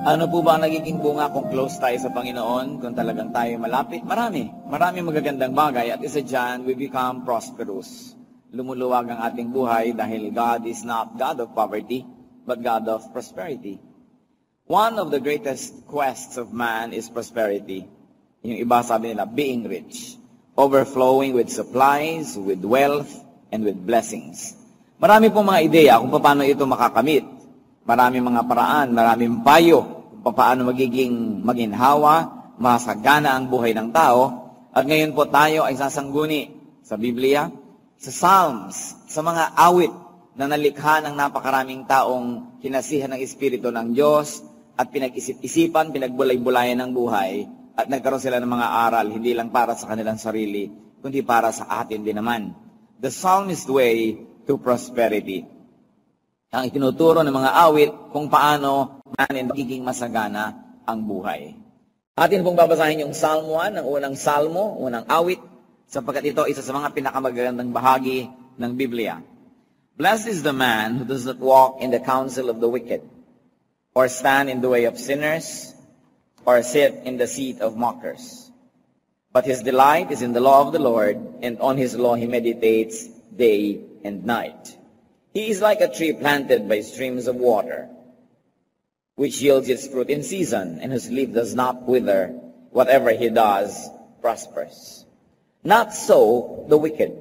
Ano po ba nagiging bunga kung close tayo sa Panginoon, kung talagang tayo malapit? Marami. Marami magagandang bagay at isa dyan, we become prosperous. Lumuluwag ang ating buhay dahil God is not God of poverty, but God of prosperity. One of the greatest quests of man is prosperity. Yung iba sabi nila, being rich. Overflowing with supplies, with wealth, and with blessings. Marami pong mga ideya kung paano ito makakamit. Maraming mga paraan, maraming payo kung paano magiging maginhawa, masagana ang buhay ng tao. At ngayon po tayo ay sasangguni sa Biblia, sa Psalms, sa mga awit na nalikha ng napakaraming taong kinasihan ng Espiritu ng Diyos at pinag-isip-isipan, pinagbulay-bulayan ng buhay at nagkaroon sila ng mga aral, hindi lang para sa kanilang sarili, kundi para sa atin din naman. The psalmist way to prosperity ang itinuturo ng mga awit kung paano natin magiging masagana ang buhay. Atin pong babasahin yung Psalm 1, ang unang salmo, unang awit, sapagkat ito isa sa mga pinakamagagandang bahagi ng Biblia. Blessed is the man who does not walk in the counsel of the wicked, or stand in the way of sinners, or sit in the seat of mockers. But his delight is in the law of the Lord, and on his law he meditates day and night. He is like a tree planted by streams of water, which yields its fruit in season, and whose leaf does not wither. Whatever he does prospers. Not so the wicked.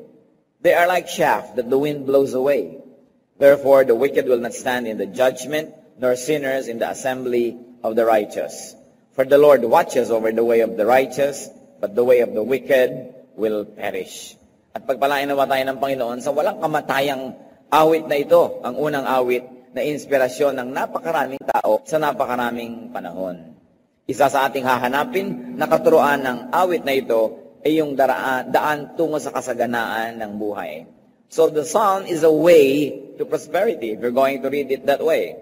They are like chaff that the wind blows away. Therefore the wicked will not stand in the judgment, nor sinners in the assembly of the righteous. For the Lord watches over the way of the righteous, but the way of the wicked will perish. At pagpalain nawa tayo ng Panginoon sa walang kamatayang awit na ito, ang unang awit na inspirasyon ng napakaraming tao sa napakaraming panahon. Isa sa ating hahanapin na katuruan ng awit na ito ay yung daraan, daan tungo sa kasaganaan ng buhay. So the song is a way to prosperity if you're going to read it that way.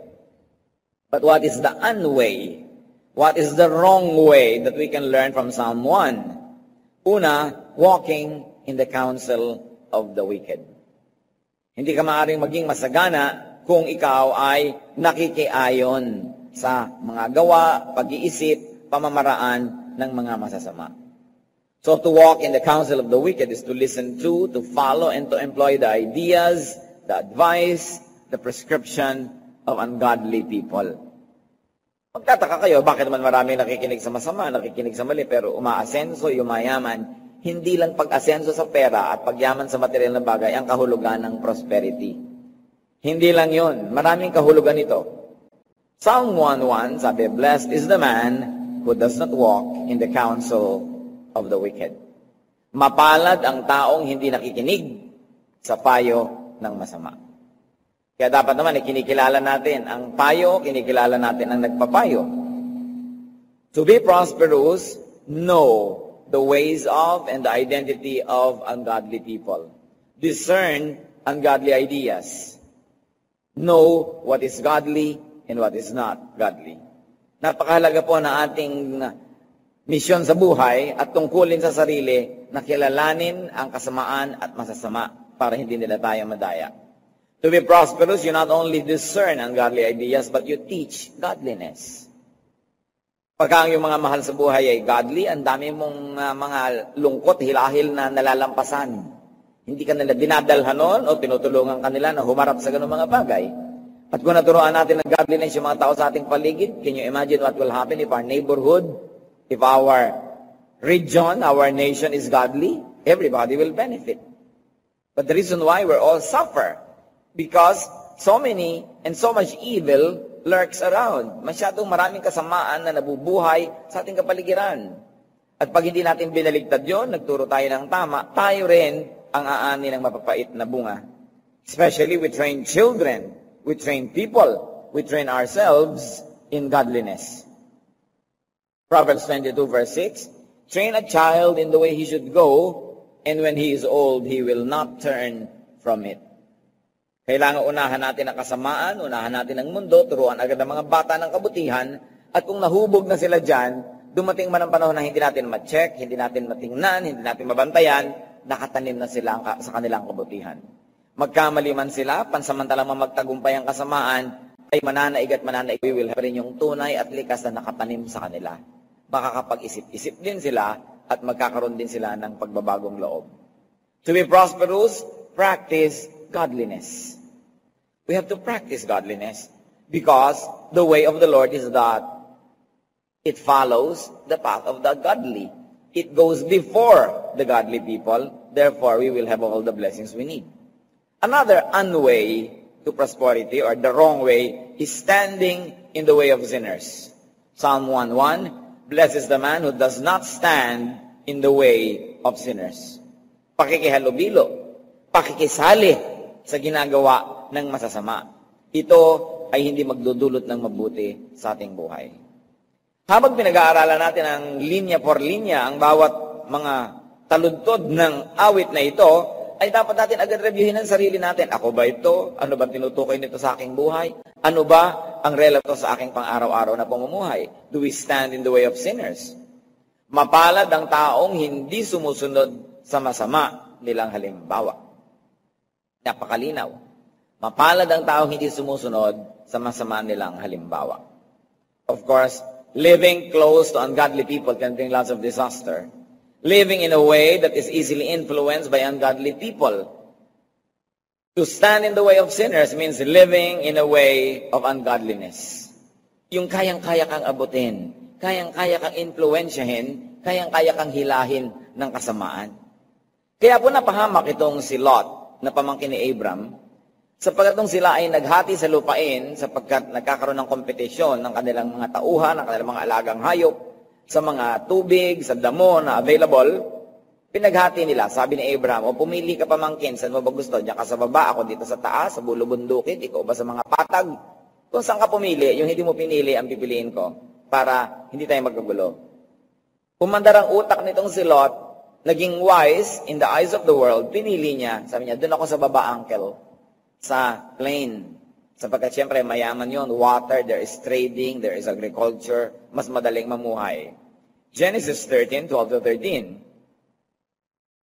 But what is the unway? What is the wrong way that we can learn from Psalm 1? Una, walking in the counsel of the wicked. Hindi ka maaaring maging masagana kung ikaw ay nakikiayon sa mga gawa, pag-iisip, pamamaraan ng mga masasama. So to walk in the counsel of the wicked is to listen to, to follow, and to employ the ideas, the advice, the prescription of ungodly people. Magtataka kayo, bakit naman marami nakikinig sa masama, nakikinig sa mali, pero umaasenso, yumayaman, hindi lang pag-asenso sa pera at pagyaman sa material na bagay ang kahulugan ng prosperity. Hindi lang yon, maraming kahulugan ito. Psalm 1.1 sabi, Blessed is the man who does not walk in the counsel of the wicked. Mapalad ang taong hindi nakikinig sa payo ng masama. Kaya dapat naman, kinikilala natin ang payo, kinikilala natin ang nagpapayo. To be prosperous, know the ways of and the identity of ungodly people. Discern ungodly ideas. Know what is godly and what is not godly. Napakahalaga po na ating misyon sa buhay at tungkulin sa sarili na kilalanin ang kasamaan at masasama para hindi nila tayo madaya. To be prosperous, you not only discern ungodly ideas, but you teach godliness. Pagka ang yung mga mahal sa buhay ay godly, ang dami mong uh, mga lungkot, hilahil na nalalampasan. Hindi ka nila dinadalhan o tinutulungan kanila na humarap sa ganung mga bagay. At kung naturuan natin ng godliness yung mga tao sa ating paligid, can you imagine what will happen if our neighborhood, if our region, our nation is godly? Everybody will benefit. But the reason why we're all suffer, because so many and so much evil lurks around. Masyadong maraming kasamaan na nabubuhay sa ating kapaligiran. At pag hindi natin binaligtad yon, nagturo tayo ng tama, tayo rin ang aani ng mapapait na bunga. Especially we train children, we train people, we train ourselves in godliness. Proverbs 22 verse 6, Train a child in the way he should go, and when he is old, he will not turn from it. Kailangan unahan natin ang kasamaan, unahan natin ang mundo, turuan agad ang mga bata ng kabutihan, at kung nahubog na sila dyan, dumating man ang panahon na hindi natin ma-check, hindi natin matingnan, hindi natin mabantayan, nakatanim na sila sa kanilang kabutihan. Magkamali man sila, pansamantalang magtagumpay ang kasamaan, ay mananaig at mananaig, we will have rin yung tunay at likas na nakatanim sa kanila. Baka kapag isip-isip din sila at magkakaroon din sila ng pagbabagong loob. To be prosperous, practice godliness. We have to practice godliness because the way of the Lord is that it follows the path of the godly. It goes before the godly people. Therefore, we will have all the blessings we need. Another unway to prosperity or the wrong way is standing in the way of sinners. Psalm 1.1, Blessed is the man who does not stand in the way of sinners. Pakikihalubilo, pakikisali sa ginagawa ng masasama. Ito ay hindi magdudulot ng mabuti sa ating buhay. Habang pinag-aaralan natin ang linya por linya, ang bawat mga taludtod ng awit na ito, ay dapat natin agad reviewin ang sarili natin. Ako ba ito? Ano ba tinutukoy nito sa aking buhay? Ano ba ang relato sa aking pang-araw-araw na pamumuhay? Do we stand in the way of sinners? Mapalad ang taong hindi sumusunod sa masama nilang halimbawa. Napakalinaw. Mapalad ang taong hindi sumusunod sa masama nilang halimbawa. Of course, living close to ungodly people can bring lots of disaster living in a way that is easily influenced by ungodly people. To stand in the way of sinners means living in a way of ungodliness. Yung kayang-kaya kang abutin, kayang-kaya kang influensyahin, kayang-kaya kang hilahin ng kasamaan. Kaya po napahamak itong si Lot na pamangkin ni Abram, sapagkat nung sila ay naghati sa lupain sapagkat nagkakaroon ng kompetisyon ng kanilang mga tauhan, ng kanilang mga alagang hayop, sa mga tubig, sa damo na available, pinaghati nila. Sabi ni Abraham, o pumili ka pamangkin, saan mo ba gusto? Diyan ka sa baba, ako dito sa taas, sa bulo bundukit, ikaw ba sa mga patag? Kung saan ka pumili, yung hindi mo pinili, ang pipiliin ko para hindi tayo magkagulo. Pumandar ang utak nitong si Lot, naging wise in the eyes of the world, pinili niya. Sabi niya, doon ako sa baba, uncle, sa plain. Sapagkat siyempre mayaman yon, water, there is trading, there is agriculture, mas madaling mamuhay. Genesis 13, 12 to 13.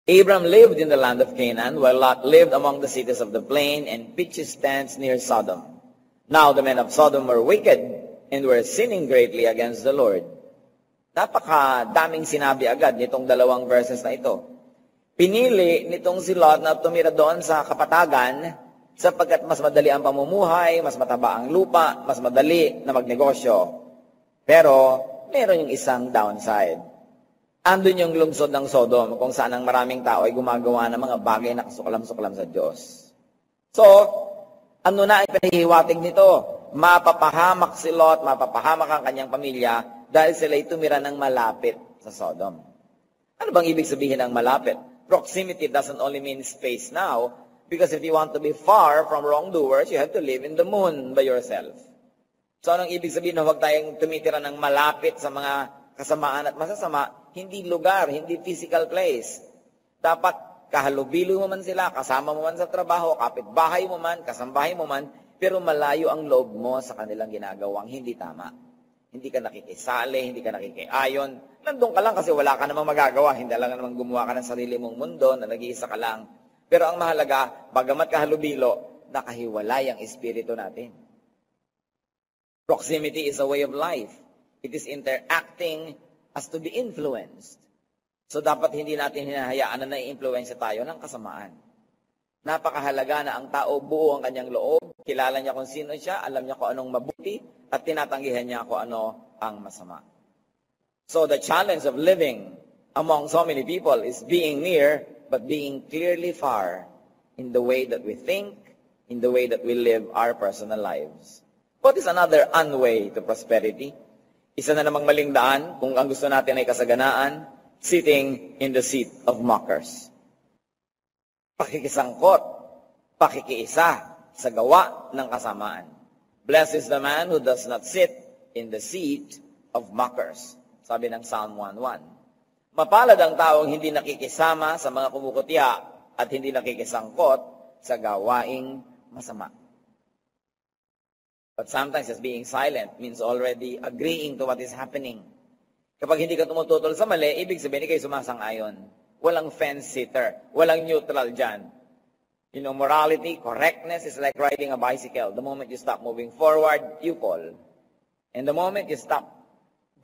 Abram lived in the land of Canaan, while Lot lived among the cities of the plain and pitched his tents near Sodom. Now the men of Sodom were wicked and were sinning greatly against the Lord. Napaka-daming sinabi agad nitong dalawang verses na ito. Pinili nitong si Lot na tumira doon sa kapatagan sapagkat mas madali ang pamumuhay, mas mataba ang lupa, mas madali na magnegosyo. Pero, meron yung isang downside. Andun yung lungsod ng Sodom, kung saan ang maraming tao ay gumagawa ng mga bagay na kasuklam-suklam sa Diyos. So, ano na ang pinahihiwatig nito? Mapapahamak si Lot, mapapahamak ang kanyang pamilya dahil sila tumira ng malapit sa Sodom. Ano bang ibig sabihin ng malapit? Proximity doesn't only mean space now, Because if you want to be far from wrongdoers, you have to live in the moon by yourself. So anong ibig sabihin na huwag tayong tumitira ng malapit sa mga kasamaan at masasama? Hindi lugar, hindi physical place. Dapat kahalubilo mo man sila, kasama mo man sa trabaho, kapitbahay mo man, kasambahay mo man, pero malayo ang loob mo sa kanilang ginagawang hindi tama. Hindi ka nakikisali, hindi ka nakikiayon. Nandun ka lang kasi wala ka namang magagawa. Hindi lang naman gumawa ka ng sarili mong mundo na nag-iisa ka lang. Pero ang mahalaga, bagamat kahalubilo, nakahiwalay ang espiritu natin. Proximity is a way of life. It is interacting as to be influenced. So dapat hindi natin hinahayaan na nai-influensya tayo ng kasamaan. Napakahalaga na ang tao buo ang kanyang loob, kilala niya kung sino siya, alam niya kung anong mabuti, at tinatanggihan niya kung ano ang masama. So the challenge of living among so many people is being near but being clearly far in the way that we think, in the way that we live our personal lives. What is another unway to prosperity? Isa na namang maling daan kung ang gusto natin ay kasaganaan, sitting in the seat of mockers. Pakikisangkot, pakikiisa sa gawa ng kasamaan. Blessed is the man who does not sit in the seat of mockers. Sabi ng Psalm 1.1. Mapalad ang taong hindi nakikisama sa mga kumukutya at hindi nakikisangkot sa gawaing masama. But sometimes just being silent means already agreeing to what is happening. Kapag hindi ka tumututol sa mali, ibig sabihin, kayo sumasang-ayon. Walang fence-sitter. Walang neutral dyan. You know, morality, correctness is like riding a bicycle. The moment you stop moving forward, you fall. And the moment you stop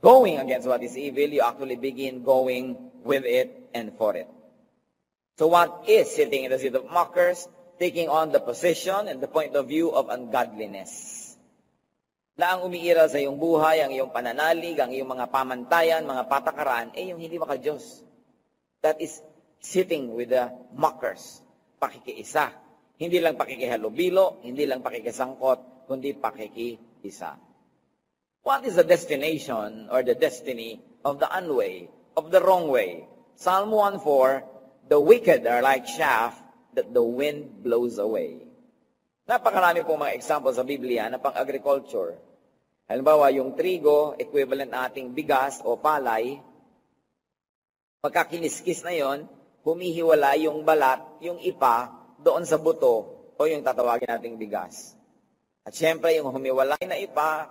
going against what is evil, you actually begin going with it and for it. So what is sitting in the seat of mockers? Taking on the position and the point of view of ungodliness. Na ang umiiral sa iyong buhay, ang iyong pananalig, ang iyong mga pamantayan, mga patakaran, eh yung hindi maka-Diyos. That is sitting with the mockers. Pakikiisa. Hindi lang pakikihalubilo, hindi lang pakikisangkot, kundi pakikiisa. What is the destination or the destiny of the unway, of the wrong way? Psalm 1.4, The wicked are like chaff that the wind blows away. Napakarami pong mga example sa Biblia na pang-agriculture. Halimbawa, yung trigo, equivalent ating bigas o palay, pagka kiniskis na yon, humihiwala yung balat, yung ipa, doon sa buto o yung tatawagin nating bigas. At syempre, yung humiwalay na ipa,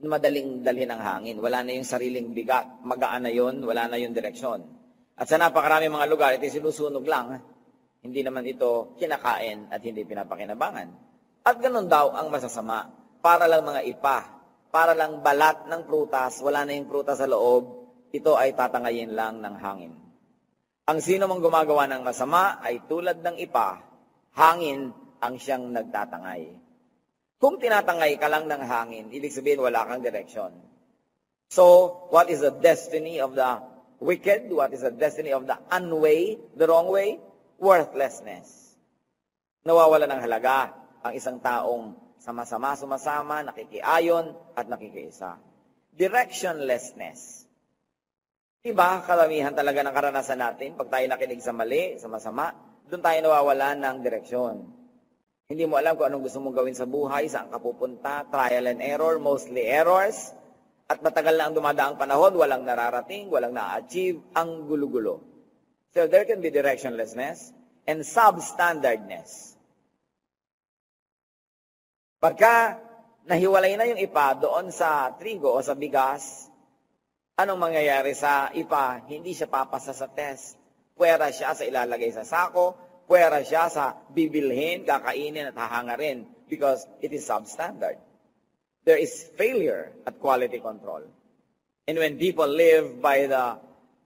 madaling dalhin ng hangin. Wala na yung sariling bigat. Magaan na yun, wala na yung direksyon. At sa napakarami mga lugar, ito sinusunog lang. Hindi naman ito kinakain at hindi pinapakinabangan. At ganun daw ang masasama. Para lang mga ipa. Para lang balat ng prutas, wala na yung prutas sa loob, ito ay tatangayin lang ng hangin. Ang sino mang gumagawa ng masama ay tulad ng ipa, hangin ang siyang nagtatangay. Kung tinatangay ka lang ng hangin, ibig sabihin wala kang direksyon. So, what is the destiny of the wicked? What is the destiny of the unway, the wrong way? Worthlessness. Nawawala ng halaga ang isang taong sama-sama, sumasama, nakikiayon, at nakikiisa. Directionlessness. Diba, karamihan talaga ng karanasan natin, pag tayo nakinig sa mali, sa masama, doon tayo nawawala ng direksyon. Hindi mo alam kung anong gusto mong gawin sa buhay, saan ka pupunta, trial and error, mostly errors, at matagal na ang dumadaang panahon, walang nararating, walang na-achieve, ang gulo-gulo. So there can be directionlessness and substandardness. Pagka nahiwalay na yung ipa doon sa trigo o sa bigas, anong mangyayari sa ipa? Hindi siya papasa sa test. Pwera siya sa ilalagay sa sako, pwera siya sa bibilhin, kakainin at hahangarin because it is substandard. There is failure at quality control. And when people live by the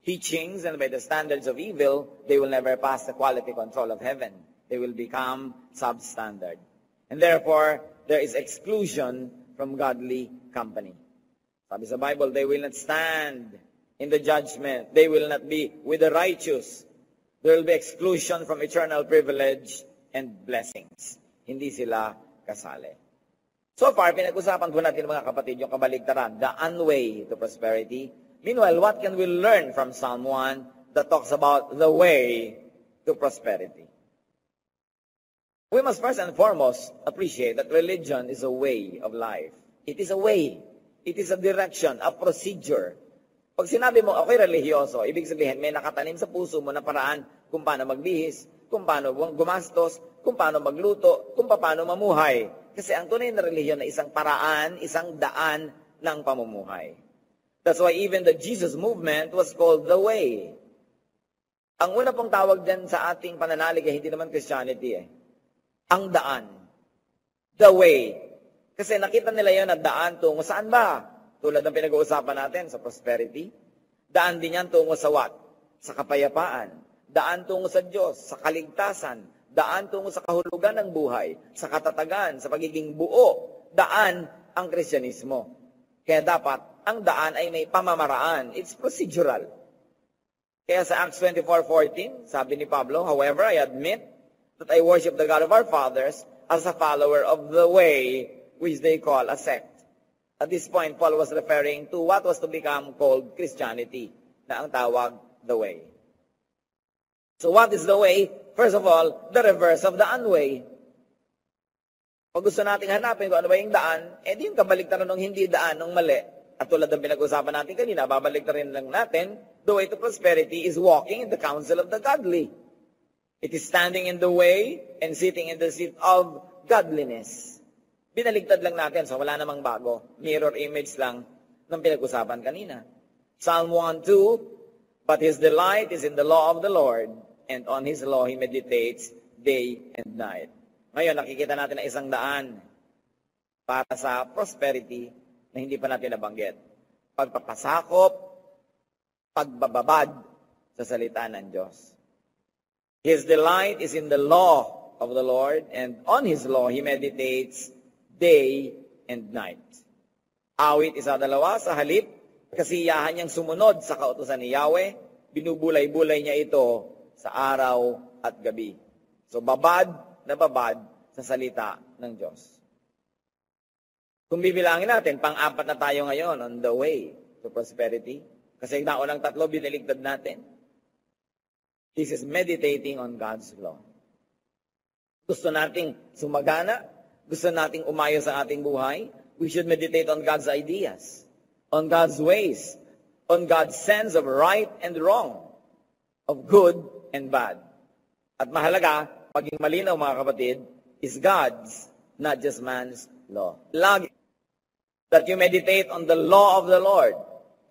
teachings and by the standards of evil, they will never pass the quality control of heaven. They will become substandard. And therefore, there is exclusion from godly company. Sabi sa Bible, they will not stand in the judgment. They will not be with the righteous. There will be exclusion from eternal privilege and blessings. Hindi sila kasali. So far, pinag-usapan po natin mga kapatid yung kabaligtaran, the unway to prosperity. Meanwhile, what can we learn from Psalm 1 that talks about the way to prosperity? We must first and foremost appreciate that religion is a way of life. It is a way. It is a direction, a procedure. Pag sinabi mo, ako'y religyoso, ibig sabihin, may nakatanim sa puso mo na paraan kung paano magbihis, kung paano gumastos, kung paano magluto, kung paano mamuhay. Kasi ang tunay na relihiyon na isang paraan, isang daan ng pamumuhay. That's why even the Jesus movement was called the way. Ang una pong tawag din sa ating pananalig ay hindi naman Christianity eh ang daan. The way. Kasi nakita nila yon na daan tungo saan ba? Tulad ng pinag-uusapan natin sa prosperity. Daan din yan tungo sa what? Sa kapayapaan. Daan tungo sa Diyos, sa kaligtasan. Daan tungo sa kahulugan ng buhay, sa katatagan, sa pagiging buo. Daan ang Kristyanismo. Kaya dapat, ang daan ay may pamamaraan. It's procedural. Kaya sa Acts 24.14, sabi ni Pablo, However, I admit that I worship the God of our fathers as a follower of the way which they call a sect. At this point, Paul was referring to what was to become called Christianity, na ang tawag the way. So what is the way? First of all, the reverse of the unway. Pag gusto nating hanapin kung ano ba yung daan, eh yung kabaligtaran ng hindi daan, ng mali. At tulad ng pinag-usapan natin kanina, babaligtarin lang natin, the way to prosperity is walking in the counsel of the godly. It is standing in the way and sitting in the seat of godliness. Binaligtad lang natin, so wala namang bago. Mirror image lang ng pinag-usapan kanina. Psalm 1:2, But his delight is in the law of the Lord, and on his law he meditates day and night. Ngayon, nakikita natin na isang daan para sa prosperity na hindi pa natin nabanggit. Pagpapasakop, pagbababad sa salita ng Diyos. His delight is in the law of the Lord, and on His law He meditates day and night. Awit isa dalawa sa halip, kasiyahan niyang sumunod sa kautusan ni Yahweh, binubulay-bulay niya ito sa araw at gabi. So babad na babad sa salita ng Diyos. Kung bibilangin natin, pang-apat na tayo ngayon on the way to prosperity. Kasi naunang tatlo, biniligtad natin. This is meditating on God's law. Gusto nating sumagana, gusto nating umayos sa ating buhay, we should meditate on God's ideas, on God's ways, on God's sense of right and wrong, of good and bad. At mahalaga, paging malinaw mga kapatid, is God's, not just man's law. Lagi that you meditate on the law of the Lord.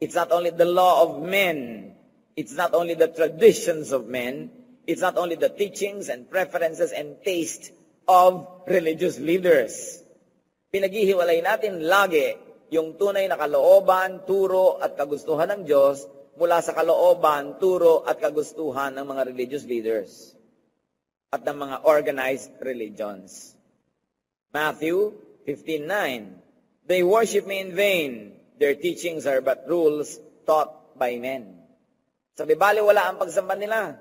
It's not only the law of men. It's not only the traditions of men. It's not only the teachings and preferences and taste of religious leaders pinaghihiwalay natin lagi yung tunay na kalooban, turo at kagustuhan ng Diyos mula sa kalooban, turo at kagustuhan ng mga religious leaders at ng mga organized religions. Matthew 15.9 They worship me in vain. Their teachings are but rules taught by men. Sabi, bali wala ang pagsamba nila.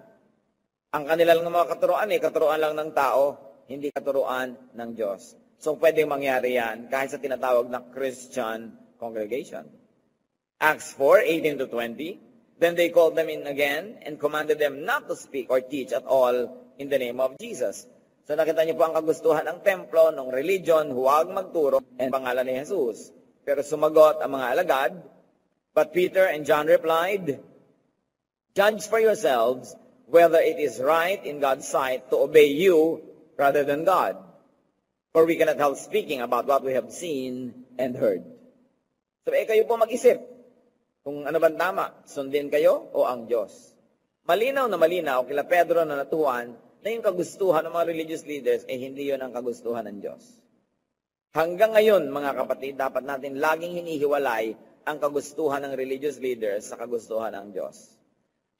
Ang kanila lang mga katuruan eh, katuruan lang ng tao, hindi katuruan ng Diyos. So pwedeng mangyari yan kahit sa tinatawag na Christian congregation. Acts 4, 18 to 20. Then they called them in again and commanded them not to speak or teach at all in the name of Jesus. So nakita niyo po ang kagustuhan ng templo, ng religion, huwag magturo, and pangalan ni Jesus. Pero sumagot ang mga alagad, But Peter and John replied, Judge for yourselves whether it is right in God's sight to obey you rather than God. For we cannot help speaking about what we have seen and heard. So, eh, kayo po mag-isip kung ano bang tama, sundin kayo o ang Diyos. Malinaw na malinaw kila Pedro na natuhan na yung kagustuhan ng mga religious leaders, eh hindi yon ang kagustuhan ng Diyos. Hanggang ngayon, mga kapatid, dapat natin laging hinihiwalay ang kagustuhan ng religious leaders sa kagustuhan ng Diyos.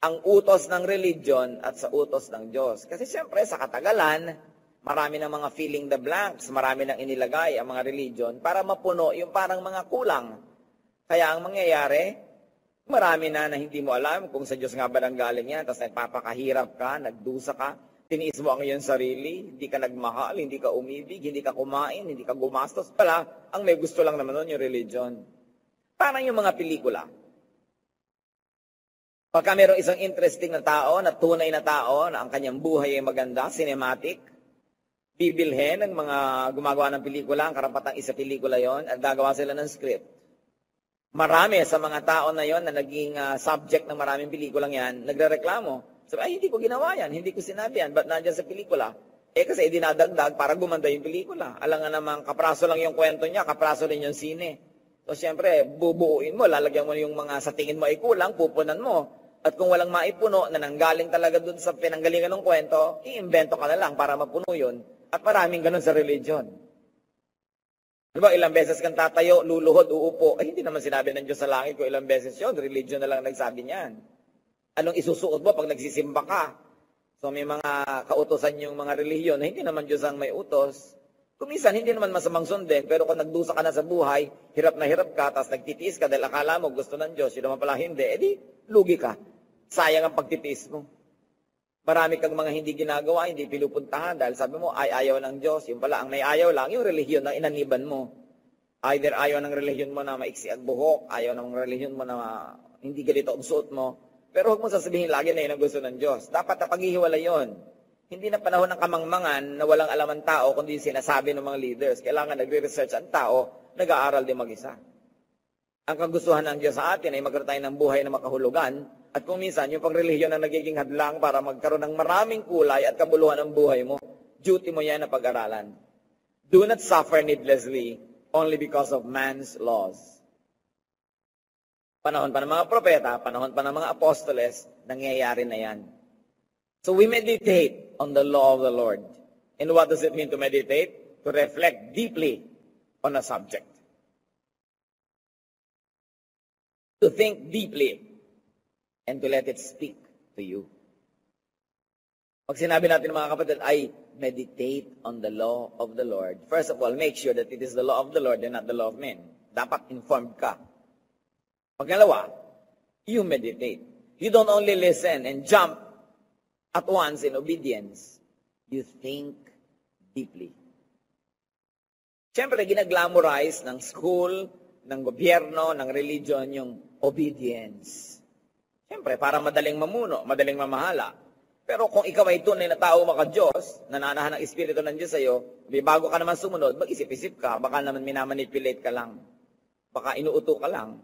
Ang utos ng religion at sa utos ng Diyos. Kasi siyempre, sa katagalan, Marami ng mga filling the blanks, marami nang inilagay ang mga religion para mapuno yung parang mga kulang. Kaya ang mangyayari, marami na na hindi mo alam kung sa Diyos nga ba nang galing yan, tapos nagpapakahirap ka, nagdusa ka, tiniis mo ang iyong sarili, hindi ka nagmahal, hindi ka umibig, hindi ka kumain, hindi ka gumastos. Pala, ang may gusto lang naman nun yung religion. Parang yung mga pelikula. Pagka mayroong isang interesting na tao, na tunay na tao, na ang kanyang buhay ay maganda, cinematic, bibilhin ng mga gumagawa ng pelikula, ang karapatang isa pelikula yon at gagawa sila ng script. Marami sa mga tao na yon na naging uh, subject ng maraming pelikulang yan, nagrereklamo. Sabi, ay, hindi ko ginawa yan, hindi ko sinabi yan, ba't nandiyan sa pelikula? Eh, kasi dinadagdag para gumanda yung pelikula. Alam nga naman, kapraso lang yung kwento niya, kapraso rin yung sine. So, siyempre, bubuuin mo, lalagyan mo yung mga sa tingin mo ay kulang, pupunan mo. At kung walang maipuno na nanggaling talaga dun sa pinanggalingan ng kwento, i-invento ka na lang para mapuno yun. At maraming ganun sa religion. Ano ba, ilang beses kang tatayo, luluhod, uupo. Ay, hindi naman sinabi ng Diyos sa langit ko ilang beses yon Religion na lang nagsabi niyan. Anong isusuot mo pag nagsisimba ka? So may mga kautosan yung mga relihiyon na hindi naman Diyos ang may utos. Kumisan, hindi naman masamang sundin, pero kung nagdusa ka na sa buhay, hirap na hirap ka, tapos nagtitiis ka dahil akala mo gusto ng Diyos, yun naman pala hindi, edi lugi ka. Sayang ang pagtitiis mo. Marami kang mga hindi ginagawa, hindi pinupuntahan dahil sabi mo, ay ayaw ng Diyos. Yung pala, ang may ayaw lang, yung relihiyon na inaniban mo. Either ayaw ng relihiyon mo na maiksi ang buhok, ayaw ng relihiyon mo na hindi ganito ang suot mo. Pero huwag mo sasabihin lagi na yun ang gusto ng Diyos. Dapat na paghihiwalay yun. Hindi na panahon ng kamangmangan na walang alam ang tao, kundi sinasabi ng mga leaders. Kailangan nagre-research ang tao, nag-aaral din mag-isa. Ang kagustuhan ng Diyos sa atin ay magkaroon tayo ng buhay na makahulugan at kung minsan, yung pangrelihiyon na nagiging hadlang para magkaroon ng maraming kulay at kabuluhan ng buhay mo, duty mo yan na pag-aralan. Do not suffer needlessly only because of man's laws. Panahon pa ng mga propeta, panahon pa ng mga apostoles, nangyayari na yan. So we meditate on the law of the Lord. And what does it mean to meditate? To reflect deeply on a subject. To think deeply and to let it speak to you. Pag sinabi natin mga kapatid, ay meditate on the law of the Lord. First of all, make sure that it is the law of the Lord and not the law of men. Dapat informed ka. Pagkalawa, you meditate. You don't only listen and jump at once in obedience. You think deeply. Siyempre, ginaglamorize ng school, ng gobyerno, ng religion yung obedience. Siyempre, para madaling mamuno, madaling mamahala. Pero kung ikaw ay tunay na tao maka Diyos, nananahan ng Espiritu ng Diyos sa'yo, bago ka naman sumunod, mag-isip-isip ka, baka naman minamanipulate ka lang. Baka inuuto ka lang.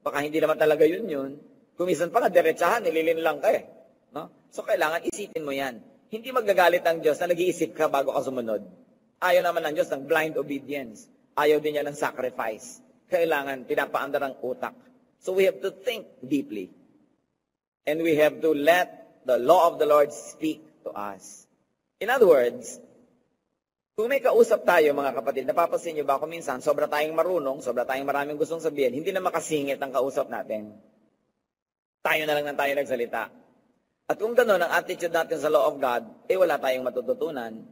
Baka hindi naman talaga yun yun. Kumisan pa nga, diretsahan, nililin lang ka eh. No? So kailangan isipin mo yan. Hindi magagalit ang Diyos na nag-iisip ka bago ka sumunod. Ayaw naman ng Diyos ng blind obedience. Ayaw din niya ng sacrifice. Kailangan pinapaandar ang utak. So we have to think deeply. And we have to let the law of the Lord speak to us. In other words, kung may kausap tayo mga kapatid, napapansin niyo ba kung minsan sobra tayong marunong, sobra tayong maraming gustong sabihin, hindi na makasingit ang kausap natin. Tayo na lang nang tayo nagsalita. At kung gano'n ang attitude natin sa law of God, eh wala tayong matututunan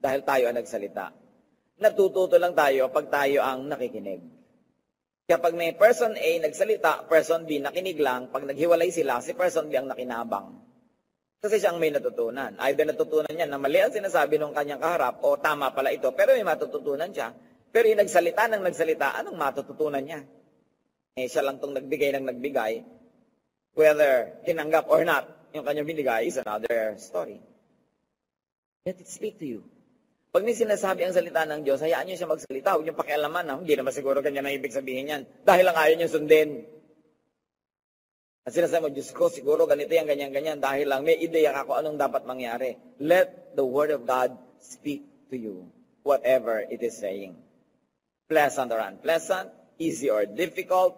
dahil tayo ang nagsalita. Natututo lang tayo pag tayo ang nakikinig. Kaya pag may person A nagsalita, person B nakinig lang, pag naghiwalay sila, si person B ang nakinabang. Kasi siya ang may natutunan. Either natutunan niya na mali ang sinasabi ng kanyang kaharap o tama pala ito, pero may matututunan siya. Pero yung nagsalita ng nagsalita, anong matututunan niya? Eh, siya lang tong nagbigay ng nagbigay. Whether tinanggap or not, yung kanyang binigay is another story. Let it speak to you. Pag may sinasabi ang salita ng Diyos, hayaan niyo siya magsalita. Huwag niyo pakialaman. Ha? Hindi naman siguro kanya na ibig sabihin yan. Dahil lang ayaw niyo sundin. At sinasabi mo, Diyos ko, siguro ganito yan, ganyan, ganyan, dahil lang may ideya ka kung anong dapat mangyari. Let the Word of God speak to you, whatever it is saying. Pleasant or unpleasant, easy or difficult,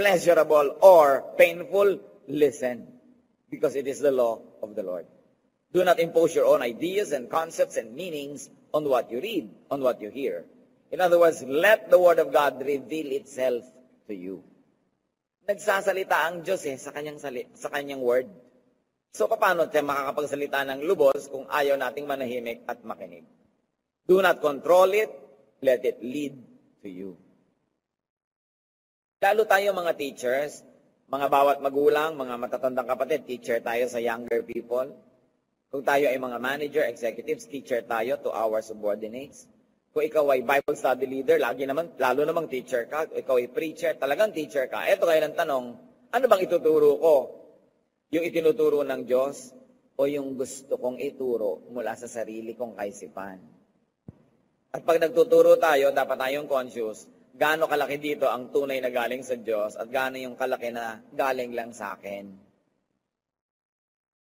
pleasurable or painful, listen, because it is the law of the Lord. Do not impose your own ideas and concepts and meanings on what you read, on what you hear. In other words, let the Word of God reveal itself to you. nagsasalita ang Diyos eh sa kanyang, sali, sa kanyang word. So, paano tayo makakapagsalita ng lubos kung ayaw nating manahimik at makinig? Do not control it, let it lead to you. Lalo tayo mga teachers, mga bawat magulang, mga matatandang kapatid, teacher tayo sa younger people. Kung tayo ay mga manager, executives, teacher tayo to our subordinates. Kung ikaw ay Bible study leader, lagi naman, lalo namang teacher ka. Kung ikaw ay preacher, talagang teacher ka. Ito kayo ng tanong, ano bang ituturo ko? Yung itinuturo ng Diyos o yung gusto kong ituro mula sa sarili kong kaisipan? At pag nagtuturo tayo, dapat tayong conscious, gaano kalaki dito ang tunay na galing sa Diyos at gaano yung kalaki na galing lang sa akin.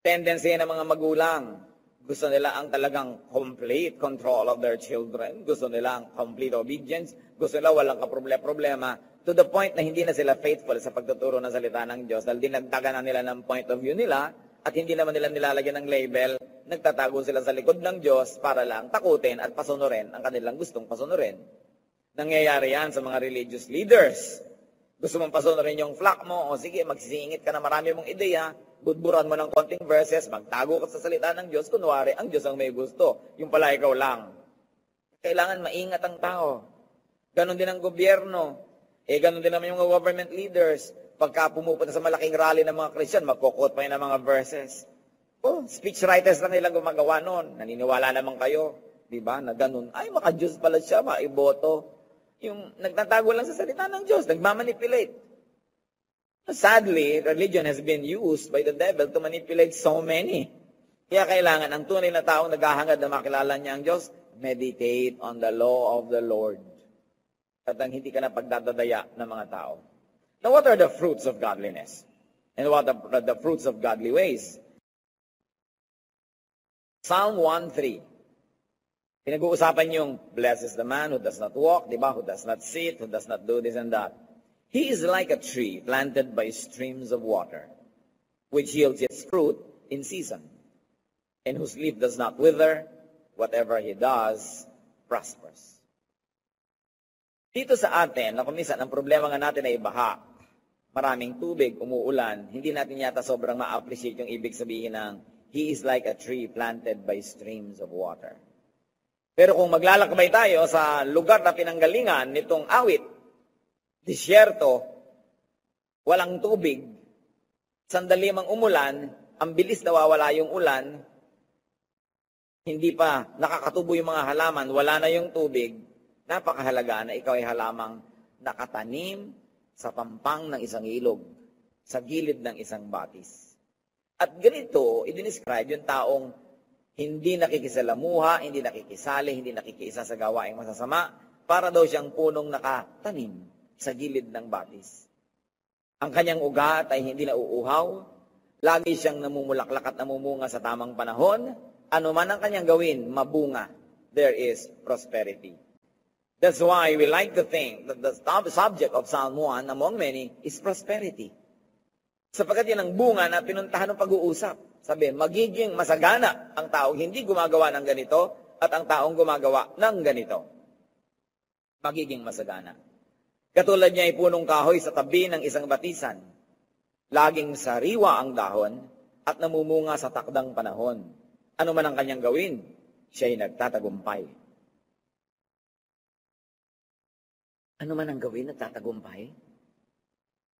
Tendency ng mga magulang, gusto nila ang talagang complete control of their children. Gusto nila ang complete obedience. Gusto nila walang kaproblema-problema. To the point na hindi na sila faithful sa pagtuturo ng salita ng Diyos dahil dinagdagan na nila ng point of view nila at hindi naman nila nilalagyan ng label. Nagtatago sila sa likod ng Diyos para lang takutin at pasunurin ang kanilang gustong pasunurin. Nangyayari yan sa mga religious leaders. Gusto mong pasunurin yung flock mo, o sige, magsisingit ka na marami mong ideya, budburan mo ng konting verses, magtago ka sa salita ng Diyos, kunwari, ang Diyos ang may gusto. Yung pala ikaw lang. Kailangan maingat ang tao. Ganon din ang gobyerno. Eh, ganon din naman yung mga government leaders. Pagka pumupunta sa malaking rally ng mga Christian, magkukot pa yun ng mga verses. Oh, speech writers lang nilang gumagawa noon. Naniniwala naman kayo. Di ba? Na ganun. Ay, maka-Diyos pala siya, maiboto. Yung nagtatago lang sa salita ng Diyos, nagmamanipulate. Sadly, religion has been used by the devil to manipulate so many. Kaya kailangan ang tunay na taong naghahangad na makilala niya ang Diyos, meditate on the law of the Lord. At ang hindi ka na pagdadadaya ng mga tao. Now, what are the fruits of godliness? And what are the fruits of godly ways? Psalm 1.3. Pinag-uusapan yung, blessed is the man who does not walk, di ba? Who does not sit, who does not do this and that. He is like a tree planted by streams of water, which yields its fruit in season, and whose leaf does not wither, whatever he does prospers. Dito sa atin, na kumisan, ang problema nga natin ay baha. Maraming tubig, umuulan. Hindi natin yata sobrang ma-appreciate yung ibig sabihin ng He is like a tree planted by streams of water. Pero kung maglalakbay tayo sa lugar na pinanggalingan nitong awit, disyerto, walang tubig, sandali mang umulan, ang bilis nawawala yung ulan, hindi pa nakakatubo yung mga halaman, wala na yung tubig, napakahalaga na ikaw ay halamang nakatanim sa pampang ng isang ilog, sa gilid ng isang batis. At ganito, i-describe yung taong hindi nakikisalamuha, hindi nakikisali, hindi nakikiisa sa gawaing masasama, para daw siyang punong nakatanim sa gilid ng batis. Ang kanyang ugat ay hindi nauuhaw, lagi siyang namumulaklak at namumunga sa tamang panahon, ano man ang kanyang gawin, mabunga. There is prosperity. That's why we like to think that the subject of Psalm 1 among many is prosperity. Sapagkat yan ang bunga na pinuntahan ng pag-uusap. Sabi, magiging masagana ang taong hindi gumagawa ng ganito at ang taong gumagawa ng ganito. Magiging masagana. Katulad niya ay punong kahoy sa tabi ng isang batisan. Laging sariwa ang dahon at namumunga sa takdang panahon. Ano man ang kanyang gawin, siya ay nagtatagumpay. Ano man ang gawin, nagtatagumpay?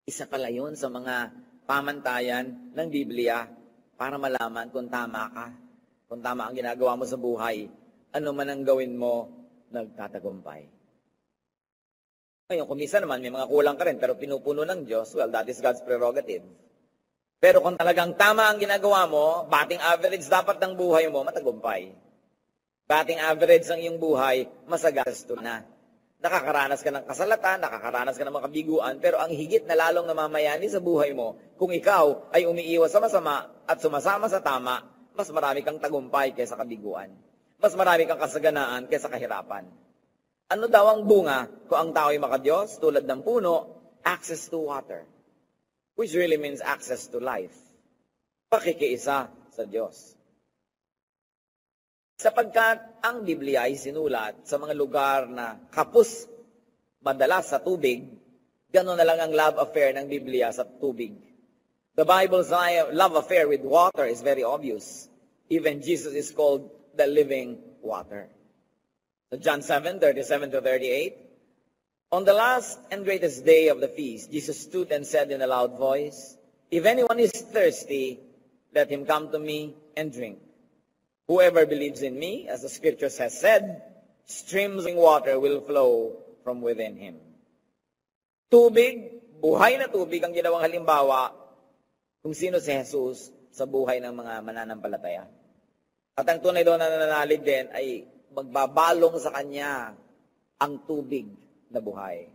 Isa pala yun sa mga pamantayan ng Biblia para malaman kung tama ka, kung tama ang ginagawa mo sa buhay, ano man ang gawin mo, nagtatagumpay. Ngayon, kung minsan naman may mga kulang ka rin, pero pinupuno ng Diyos, well, that is God's prerogative. Pero kung talagang tama ang ginagawa mo, batting average dapat ng buhay mo, matagumpay. Batting average ang iyong buhay, masagasto na. Nakakaranas ka ng kasalatan, nakakaranas ka ng mga kabiguan, pero ang higit na lalong namamayani sa buhay mo, kung ikaw ay umiiwas sa masama at sumasama sa tama, mas marami kang tagumpay kaysa kabiguan. Mas marami kang kasaganaan kaysa kahirapan. Ano daw ang bunga kung ang tao ay makadiyos, tulad ng puno, access to water which really means access to life. Pakikiisa sa Diyos. Sapagkat ang Biblia ay sinulat sa mga lugar na kapus madalas sa tubig, gano'n na lang ang love affair ng Biblia sa tubig. The Bible's love affair with water is very obvious. Even Jesus is called the living water. John 7, 37 to 38, On the last and greatest day of the feast, Jesus stood and said in a loud voice, If anyone is thirsty, let him come to me and drink. Whoever believes in me, as the scriptures has said, streams of water will flow from within him. Tubig, buhay na tubig ang ginawang halimbawa kung sino si Jesus sa buhay ng mga mananampalataya. At ang tunay doon na nananalig din ay magbabalong sa kanya ang tubig na buhay.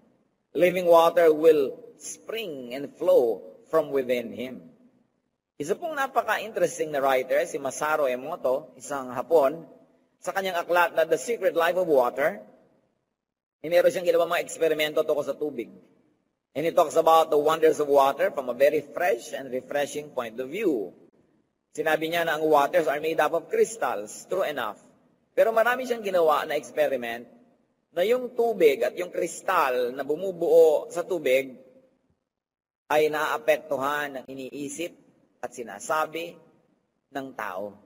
Living water will spring and flow from within him. Isa pong napaka-interesting na writer, si Masaru Emoto, isang Hapon, sa kanyang aklat na The Secret Life of Water, eh, meron siyang ginawang mga eksperimento tungkol sa tubig. And he talks about the wonders of water from a very fresh and refreshing point of view. Sinabi niya na ang waters are made up of crystals, true enough. Pero marami siyang ginawa na experiment na yung tubig at yung kristal na bumubuo sa tubig ay naaapektuhan ng iniisip at sinasabi ng tao.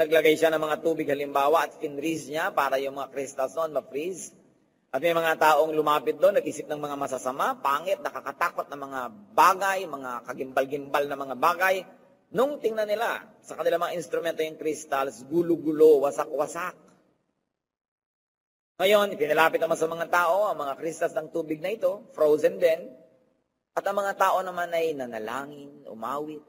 Naglagay siya ng mga tubig halimbawa at finreeze niya para yung mga crystals noon ma-freeze. At may mga taong lumapit doon, nag-isip ng mga masasama, pangit, nakakatakot na mga bagay, mga kagimbal-gimbal na mga bagay. Nung tingnan nila sa kanilang mga instrumento yung crystals, gulo-gulo, wasak-wasak. Ngayon, pinalapit naman sa mga tao ang mga kristas ng tubig na ito, frozen din. At ang mga tao naman ay nanalangin, umawit,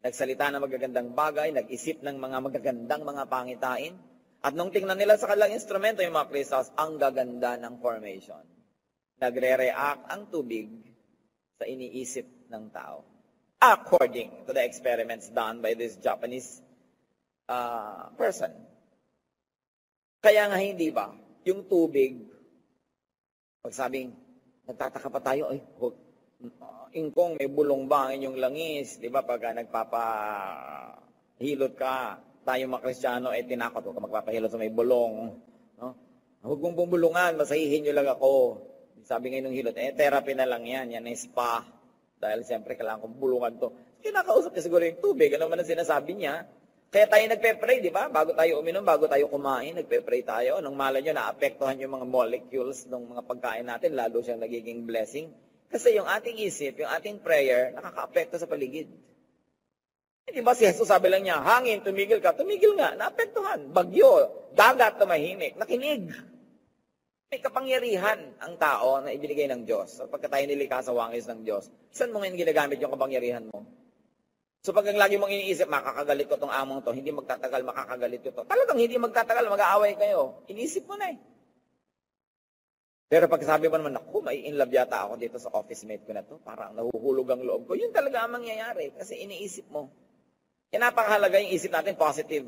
nagsalita ng magagandang bagay, nag-isip ng mga magagandang mga pangitain. At nung tingnan nila sa kanilang instrumento yung mga kristas, ang gaganda ng formation. Nagre-react ang tubig sa iniisip ng tao. According to the experiments done by this Japanese uh, person. Kaya nga hindi ba, yung tubig, pag sabing, nagtataka pa tayo, ay, oh, ingkong, may bulong ba ang inyong langis? Di ba? Pagka nagpapa hilot ka. Tayo mga Kristiyano ay tinakot. Ka magpapahilot sa may bulong. No? Huwag mong bumulungan, masahihin nyo lang ako. Sabi ngayon ng hilot, eh, therapy na lang yan. Yan ay spa. Dahil siyempre, kailangan kong bulungan to. Kinakausap niya siguro yung tubig. Ano man ang sinasabi niya. Kaya tayo nagpe-pray, di ba? Bago tayo uminom, bago tayo kumain, nagpe-pray tayo. Nung malay nyo, naapektuhan yung mga molecules ng mga pagkain natin, lalo siyang nagiging blessing. Kasi yung ating isip, yung ating prayer, nakaka-apekto sa paligid. Hindi ba si Jesus sabi lang niya, hangin, tumigil ka, tumigil nga, naapektuhan. Bagyo, dagat, tumahimik, nakinig. May kapangyarihan ang tao na ibinigay ng Diyos. So, pagka tayo nilikha sa wangis ng Diyos, saan mo ngayon ginagamit yung kapangyarihan mo? So pag ang lagi mong iniisip, makakagalit ko tong among to, hindi magtatagal, makakagalit ko to. Talagang hindi magtatagal, mag-aaway kayo. Inisip mo na eh. Pero pag sabi mo naman, naku, may in love yata ako dito sa office mate ko na to, parang nahuhulog ang loob ko, yun talaga ang mangyayari kasi iniisip mo. Kaya napakahalaga yung isip natin positive.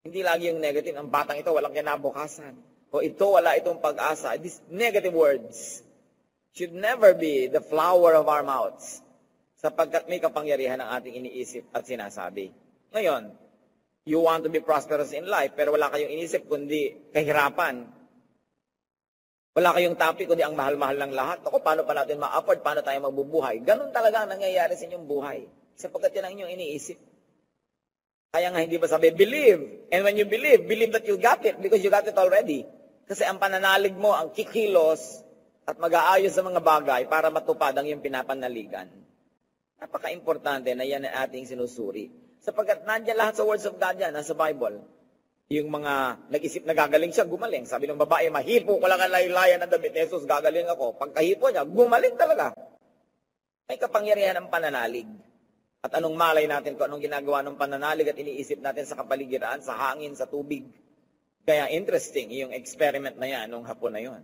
Hindi lagi yung negative. Ang batang ito, walang kinabukasan. O ito, wala itong pag-asa. These negative words should never be the flower of our mouths sapagkat may kapangyarihan ang ating iniisip at sinasabi. Ngayon, you want to be prosperous in life, pero wala kayong inisip kundi kahirapan. Wala kayong topic kundi ang mahal-mahal ng lahat. Ako, paano pa natin ma-afford? Paano tayo magbubuhay? Ganun talaga ang nangyayari sa inyong buhay. Sapagkat yan ang inyong iniisip. Kaya nga hindi ba sabi, believe. And when you believe, believe that you got it because you got it already. Kasi ang pananalig mo, ang kikilos, at mag-aayos sa mga bagay para matupad ang iyong pinapanaligan. Napaka-importante na yan ang ating sinusuri. Sapagkat nandiyan lahat sa words of God yan, nasa Bible. Yung mga nag-isip na gagaling siya, gumaling. Sabi ng babae, mahipo ko lang ang laylayan ng damit ni Jesus, gagaling ako. Pagkahipo niya, gumaling talaga. May kapangyarihan ng pananalig. At anong malay natin kung anong ginagawa ng pananalig at iniisip natin sa kapaligiran, sa hangin, sa tubig. Kaya interesting yung experiment na yan nung hapon na yun.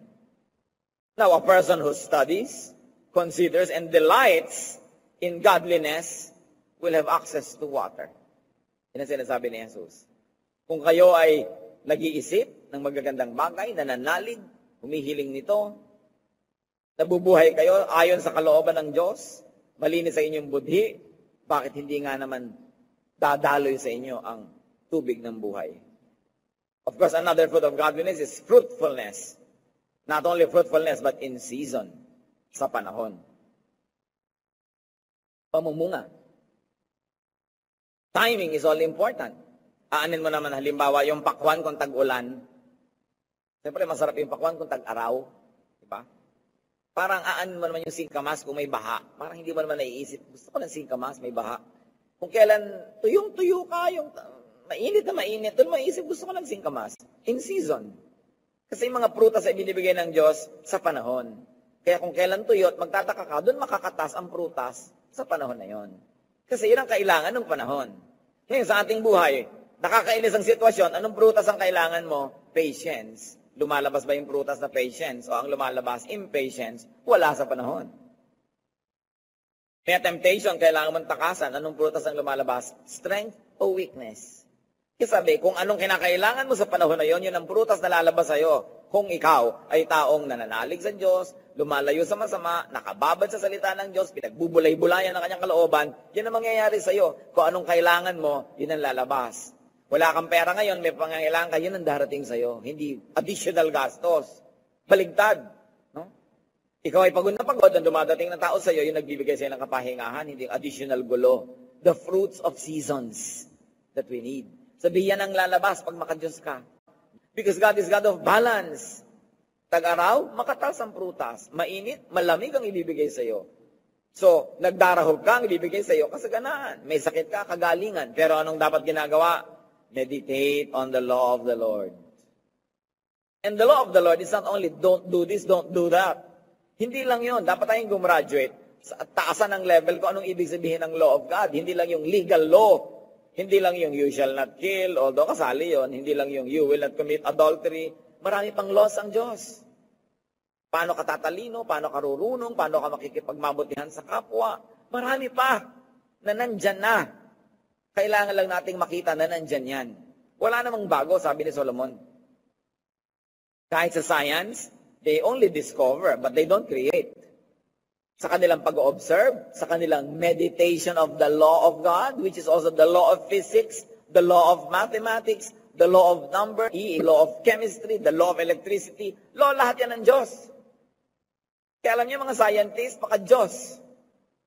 Now, a person who studies, considers, and delights in godliness will have access to water. Yan ang sinasabi ni Jesus. Kung kayo ay nag-iisip ng magagandang bagay, nananalig, humihiling nito, nabubuhay kayo ayon sa kalooban ng Diyos, malinis sa inyong budhi, bakit hindi nga naman dadaloy sa inyo ang tubig ng buhay? Of course, another fruit of godliness is fruitfulness. Not only fruitfulness, but in season, sa panahon pamumunga. Timing is all important. Aanin mo naman halimbawa yung pakwan kung tag-ulan. Siyempre masarap yung pakwan kung tag-araw. Diba? Parang aanin mo naman yung singkamas kung may baha. Parang hindi mo naman naiisip, gusto ko ng singkamas, may baha. Kung kailan tuyong-tuyo ka, yung mainit na mainit, doon maiisip, gusto ko ng singkamas. In season. Kasi yung mga prutas ay binibigay ng Diyos sa panahon. Kaya kung kailan tuyot, magtataka ka, doon makakatas ang prutas sa panahon na yon. Kasi yun ang kailangan ng panahon. Ngayon, sa ating buhay, nakakainis ang sitwasyon, anong prutas ang kailangan mo? Patience. Lumalabas ba yung prutas na patience? O ang lumalabas, impatience? Wala sa panahon. May temptation, kailangan mong takasan. Anong prutas ang lumalabas? Strength o weakness? Kasi sabi, kung anong kinakailangan mo sa panahon na yon, yun ang prutas na lalabas sa'yo. Kung ikaw ay taong nananalig sa Diyos, lumalayo sa masama, nakababad sa salita ng Diyos, pinagbubulay-bulayan ng kanyang kalooban, yan ang mangyayari sa iyo. Kung anong kailangan mo, yun ang lalabas. Wala kang pera ngayon, may pangangailangan ka, yun ang darating sa iyo. Hindi additional gastos. Baligtad. No? Ikaw ay pagod na pagod, ang dumadating na tao sa iyo, yung nagbibigay sa iyo ng kapahingahan, hindi additional gulo. The fruits of seasons that we need. Sabihin yan ang lalabas pag makadiyos ka. Because God is God of balance. Tag-araw, makatas ang prutas. Mainit, malamig ang ibibigay sa iyo. So, nagdarahog ka, ang ibibigay sa iyo kasaganaan. May sakit ka, kagalingan. Pero anong dapat ginagawa? Meditate on the law of the Lord. And the law of the Lord is not only don't do this, don't do that. Hindi lang yon. Dapat tayong gumraduate. Sa taasan ng level ko anong ibig sabihin ng law of God. Hindi lang yung legal law. Hindi lang yung you shall not kill, although kasali yon. Hindi lang yung you will not commit adultery. Marami pang laws ang Diyos. Paano ka tatalino, paano ka rurunong, paano ka makikipagmabutihan sa kapwa. Marami pa na nandyan na. Kailangan lang nating makita na nandyan yan. Wala namang bago, sabi ni Solomon. Kahit sa science, they only discover, but they don't create. Sa kanilang pag-observe, sa kanilang meditation of the law of God, which is also the law of physics, the law of mathematics, the law of number, the law of chemistry, the law of electricity. Law, lahat yan ng Diyos. Kaya alam niyo mga scientists, baka Diyos.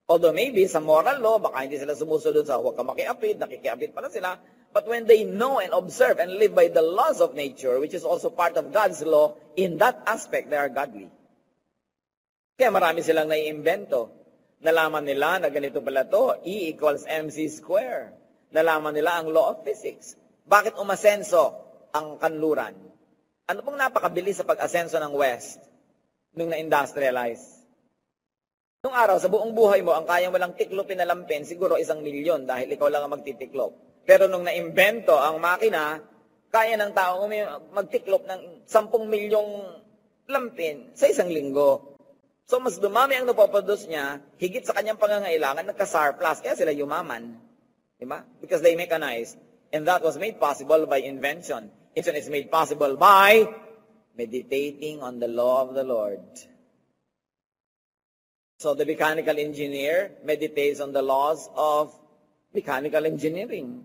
Although maybe sa moral law, baka hindi sila sumusunod sa huwag ka makiapid, nakikiapid pala sila. But when they know and observe and live by the laws of nature, which is also part of God's law, in that aspect, they are godly. Kaya marami silang naiimbento. Nalaman nila na ganito pala to, E equals mc square. Nalaman nila ang law of physics. Bakit umasenso ang kanluran? Ano pong napakabilis sa pag-asenso ng West nung na-industrialize? Nung araw, sa buong buhay mo, ang kaya mo lang tiklopin na lampin, siguro isang milyon dahil ikaw lang ang magtitiklop. Pero nung na-invento ang makina, kaya ng tao magtiklop ng 10 milyong lampin sa isang linggo. So mas dumami ang napoproduce niya, higit sa kanyang pangangailangan, nagka-surplus. Kaya sila yumaman. Diba? Because they mechanized. And that was made possible by invention. Invention is made possible by meditating on the law of the Lord. So the mechanical engineer meditates on the laws of mechanical engineering.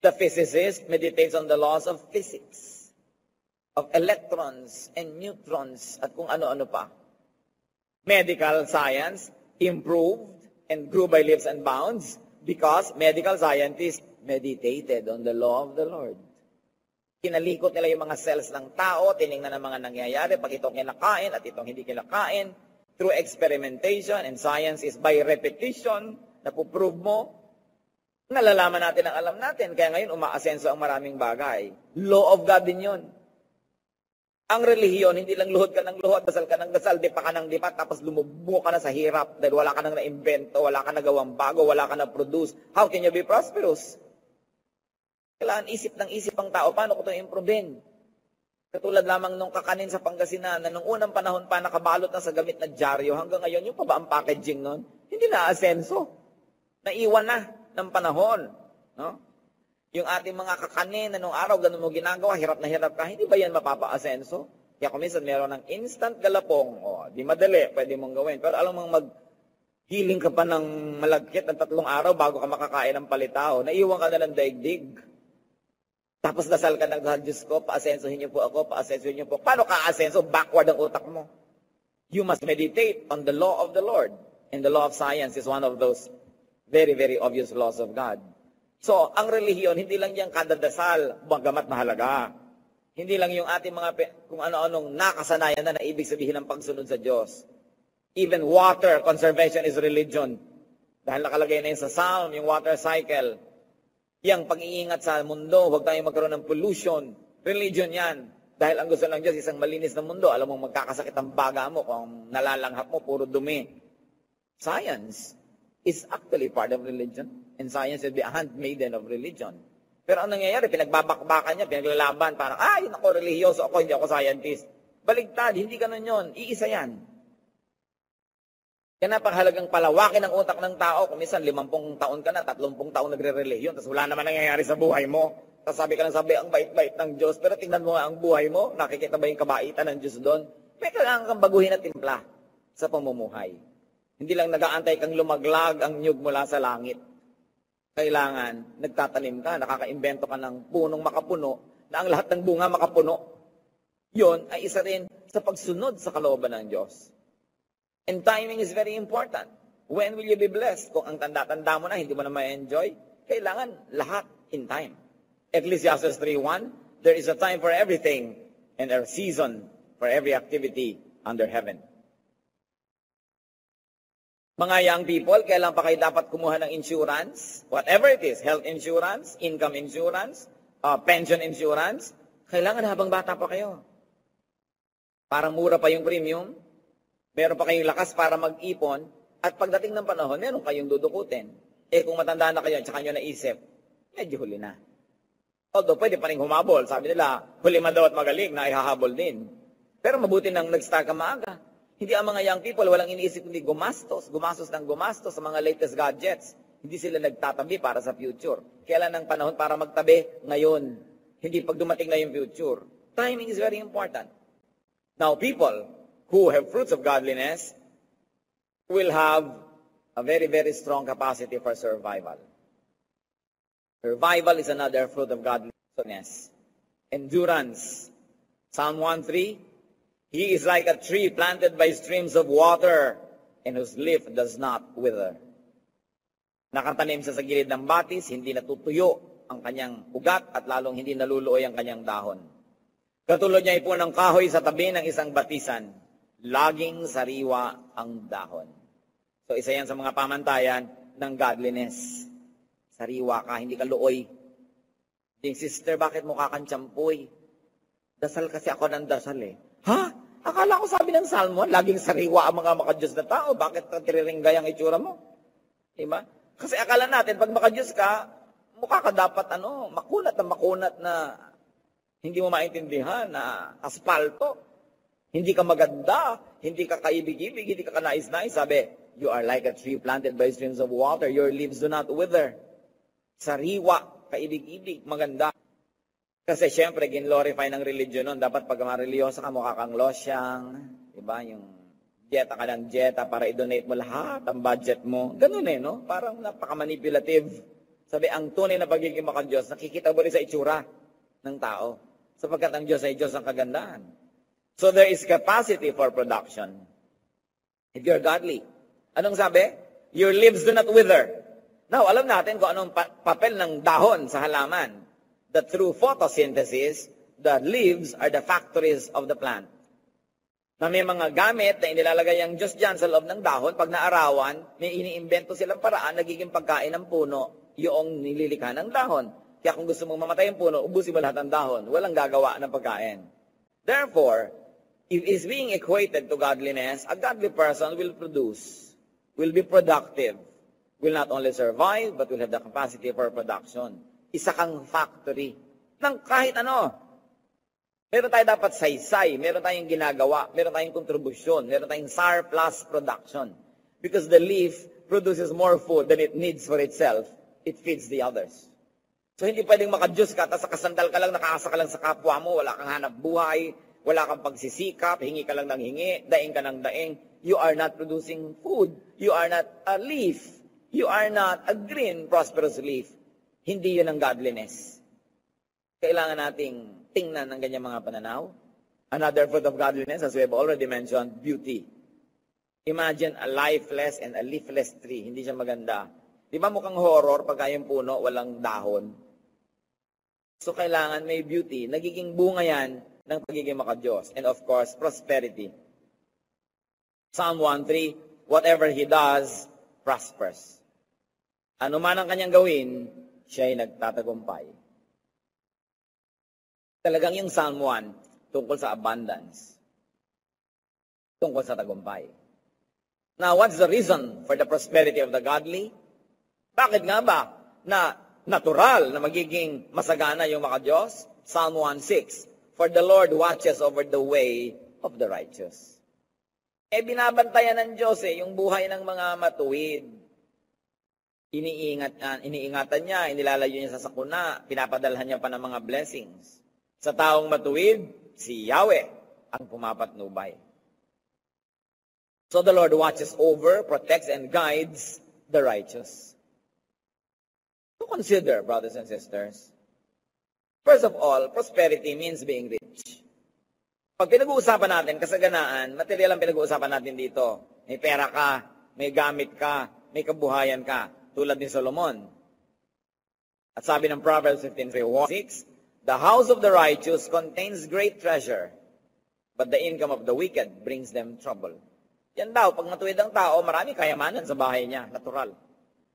The physicist meditates on the laws of physics of electrons and neutrons at kung ano-ano pa. Medical science improved and grew by leaps and bounds because medical scientists meditated on the law of the Lord. Kinalikot nila yung mga cells ng tao, tiningnan ang mga nangyayari, pag itong kinakain at itong hindi kinakain, through experimentation and science is by repetition, napuprove mo, nalalaman natin ang alam natin. Kaya ngayon, umaasenso ang maraming bagay. Law of God din yun. Ang relihiyon, hindi lang luhod ka ng luhod, dasal ka ng dasal, di pa ka ng di pa, tapos lumubo ka na sa hirap dahil wala ka nang na-invento, wala ka nagawang bago, wala ka na-produce. How can you be prosperous? Kailangan isip ng isip ang tao, paano ko ito improvein? Katulad lamang nung kakanin sa Pangasinan, na nung unang panahon pa nakabalot na sa gamit na dyaryo, hanggang ngayon, yung pa ba ang packaging nun? Hindi na asenso. Naiwan na ng panahon. No? Yung ating mga kakanin na nung araw, ganun mo ginagawa, hirap na hirap ka, hindi ba yan mapapa-asenso? Kaya kung minsan meron ng instant galapong, o, di madali, pwede mong gawin. Pero alam mong mag, healing ka pa ng malagkit ng tatlong araw bago ka makakain ng palitaw. Naiwan ka na ng daigdig. Tapos dasal ka ng dasal, Diyos ko, paasensohin niyo po ako, paasensohin niyo po. Paano ka asenso? Backward ang utak mo. You must meditate on the law of the Lord. And the law of science is one of those very, very obvious laws of God. So, ang relihiyon, hindi lang yung kadadasal, bagamat mahalaga. Hindi lang yung ating mga kung ano-anong nakasanayan na na ibig sabihin ng pagsunod sa Diyos. Even water conservation is religion. Dahil nakalagay na yun sa Psalm, yung water cycle. Yang pag-iingat sa mundo, huwag tayong magkaroon ng pollution. Religion yan. Dahil ang gusto ng Diyos, isang malinis na mundo. Alam mo, magkakasakit ang baga mo kung nalalanghap mo, puro dumi. Science is actually part of religion and science will be a handmaiden of religion. Pero ang nangyayari, pinagbabakbakan niya, pinaglalaban, parang, ay, ako, religyoso ako, hindi ako scientist. Baligtad, hindi ganun yon Iisa yan. Kaya napakahalagang palawakin ang utak ng tao. Kung minsan, limampung taon ka na, tatlumpung taon nagre-reliyon, tapos wala naman nangyayari sa buhay mo. Tapos sabi ka lang sabi, ang bait-bait ng Diyos. Pero tingnan mo nga ang buhay mo, nakikita ba yung kabaitan ng Diyos doon? May kailangan kang baguhin na timpla sa pamumuhay. Hindi lang nagaantay kang lumaglag ang nyug mula sa langit kailangan nagtatanim ka, nakakaimbento ka ng punong makapuno, na ang lahat ng bunga makapuno. Yon ay isa rin sa pagsunod sa kalooban ng Diyos. And timing is very important. When will you be blessed? Kung ang tanda-tanda mo na, hindi mo na ma-enjoy, kailangan lahat in time. Ecclesiastes 3.1, There is a time for everything and a season for every activity under heaven. Mga young people, kailan pa kayo dapat kumuha ng insurance? Whatever it is, health insurance, income insurance, uh, pension insurance, kailangan habang bata pa kayo. Parang mura pa yung premium, meron pa kayong lakas para mag-ipon, at pagdating ng panahon, meron kayong dudukutin. Eh kung matanda na kayo, tsaka nyo naisip, medyo huli na. Although pwede pa rin humabol. Sabi nila, huli man daw at magaling na ihahabol din. Pero mabuti nang nag-start ka maaga. Hindi ang mga young people, walang iniisip kundi gumastos, gumastos ng gumastos sa mga latest gadgets. Hindi sila nagtatabi para sa future. Kailan ang panahon para magtabi? Ngayon. Hindi pag dumating na yung future. Timing is very important. Now, people who have fruits of godliness will have a very, very strong capacity for survival. Survival is another fruit of godliness. Endurance. Psalm 1:3, He is like a tree planted by streams of water and whose leaf does not wither. Nakatanim sa sa gilid ng batis, hindi natutuyo ang kanyang ugat at lalong hindi naluluoy ang kanyang dahon. Katulad niya po ng kahoy sa tabi ng isang batisan, laging sariwa ang dahon. So isa yan sa mga pamantayan ng godliness. Sariwa ka, hindi ka luoy. Ding sister, bakit mukha kang tsampoy? Dasal kasi ako ng dasal eh. Ha? Akala ko sabi ng Salmo, laging sariwa ang mga makadiyos na tao. Bakit tiriringgay ang itsura mo? Diba? Kasi akala natin, pag makadiyos ka, mukha ka dapat ano, makunat na makunat na hindi mo maintindihan na aspalto. Hindi ka maganda, hindi ka kaibig-ibig, hindi ka kanais-nais. Sabi, you are like a tree planted by streams of water. Your leaves do not wither. Sariwa, kaibig-ibig, maganda. Kasi syempre, ginlorify ng religion nun. Dapat pag mareliyosa ka, mukha kang losyang, diba? Yung jeta ka ng jeta para i-donate mo lahat ang budget mo. Ganun eh, no? Parang napaka-manipulative. Sabi, ang tunay na pagiging makadiyos, nakikita mo rin sa itsura ng tao. Sapagkat ang Diyos ay Diyos ng kagandahan. So there is capacity for production. If you're godly. Anong sabi? Your leaves do not wither. Now, alam natin kung anong pa- papel ng dahon sa halaman. That through photosynthesis, the leaves are the factories of the plant. Na may mga gamit na inilalagay ang Diyos dyan sa loob ng dahon, pag naarawan, may iniimbento silang paraan, nagiging pagkain ng puno, yung nililikha ng dahon. Kaya kung gusto mong mamatay ang puno, ubusin mo lahat ng dahon. Walang gagawa ng pagkain. Therefore, if is being equated to godliness, a godly person will produce, will be productive, will not only survive, but will have the capacity for production. Isa kang factory ng kahit ano. Meron tayo dapat saysay, meron tayong ginagawa, meron tayong kontribusyon, meron tayong surplus production. Because the leaf produces more food than it needs for itself, it feeds the others. So hindi pwedeng makadiyos ka, tapos kasandal ka lang, nakaasa ka lang sa kapwa mo, wala kang hanap buhay, wala kang pagsisikap, hingi ka lang ng hingi, daing ka ng daing. You are not producing food. You are not a leaf. You are not a green, prosperous leaf. Hindi yun ang godliness. Kailangan nating tingnan ng ganyan mga pananaw. Another fruit of godliness, as we have already mentioned, beauty. Imagine a lifeless and a leafless tree. Hindi siya maganda. Di ba mukhang horror pagka yung puno, walang dahon? So kailangan may beauty. Nagiging bunga yan ng pagiging makadiyos. And of course, prosperity. Psalm 1.3, whatever he does, prospers. Ano man ang kanyang gawin, siya ay nagtatagumpay. Talagang yung Psalm 1, tungkol sa abundance. Tungkol sa tagumpay. Now, what's the reason for the prosperity of the godly? Bakit nga ba na natural na magiging masagana yung mga Diyos? Psalm 1.6, For the Lord watches over the way of the righteous. Eh, binabantayan ng Diyos eh, yung buhay ng mga matuwid. Iniingat, uh, iniingatan niya, inilalayo niya sa sakuna, pinapadalhan niya pa ng mga blessings. Sa taong matuwid, si Yahweh ang pumapatnubay. So the Lord watches over, protects, and guides the righteous. So consider, brothers and sisters, first of all, prosperity means being rich. Pag pinag-uusapan natin, kasaganaan, material ang pinag-uusapan natin dito. May pera ka, may gamit ka, may kabuhayan ka, tulad ni Solomon. At sabi ng Proverbs 15:6, The house of the righteous contains great treasure, but the income of the wicked brings them trouble. Yan daw, pag matuwid ang tao, marami kayamanan sa bahay niya, natural.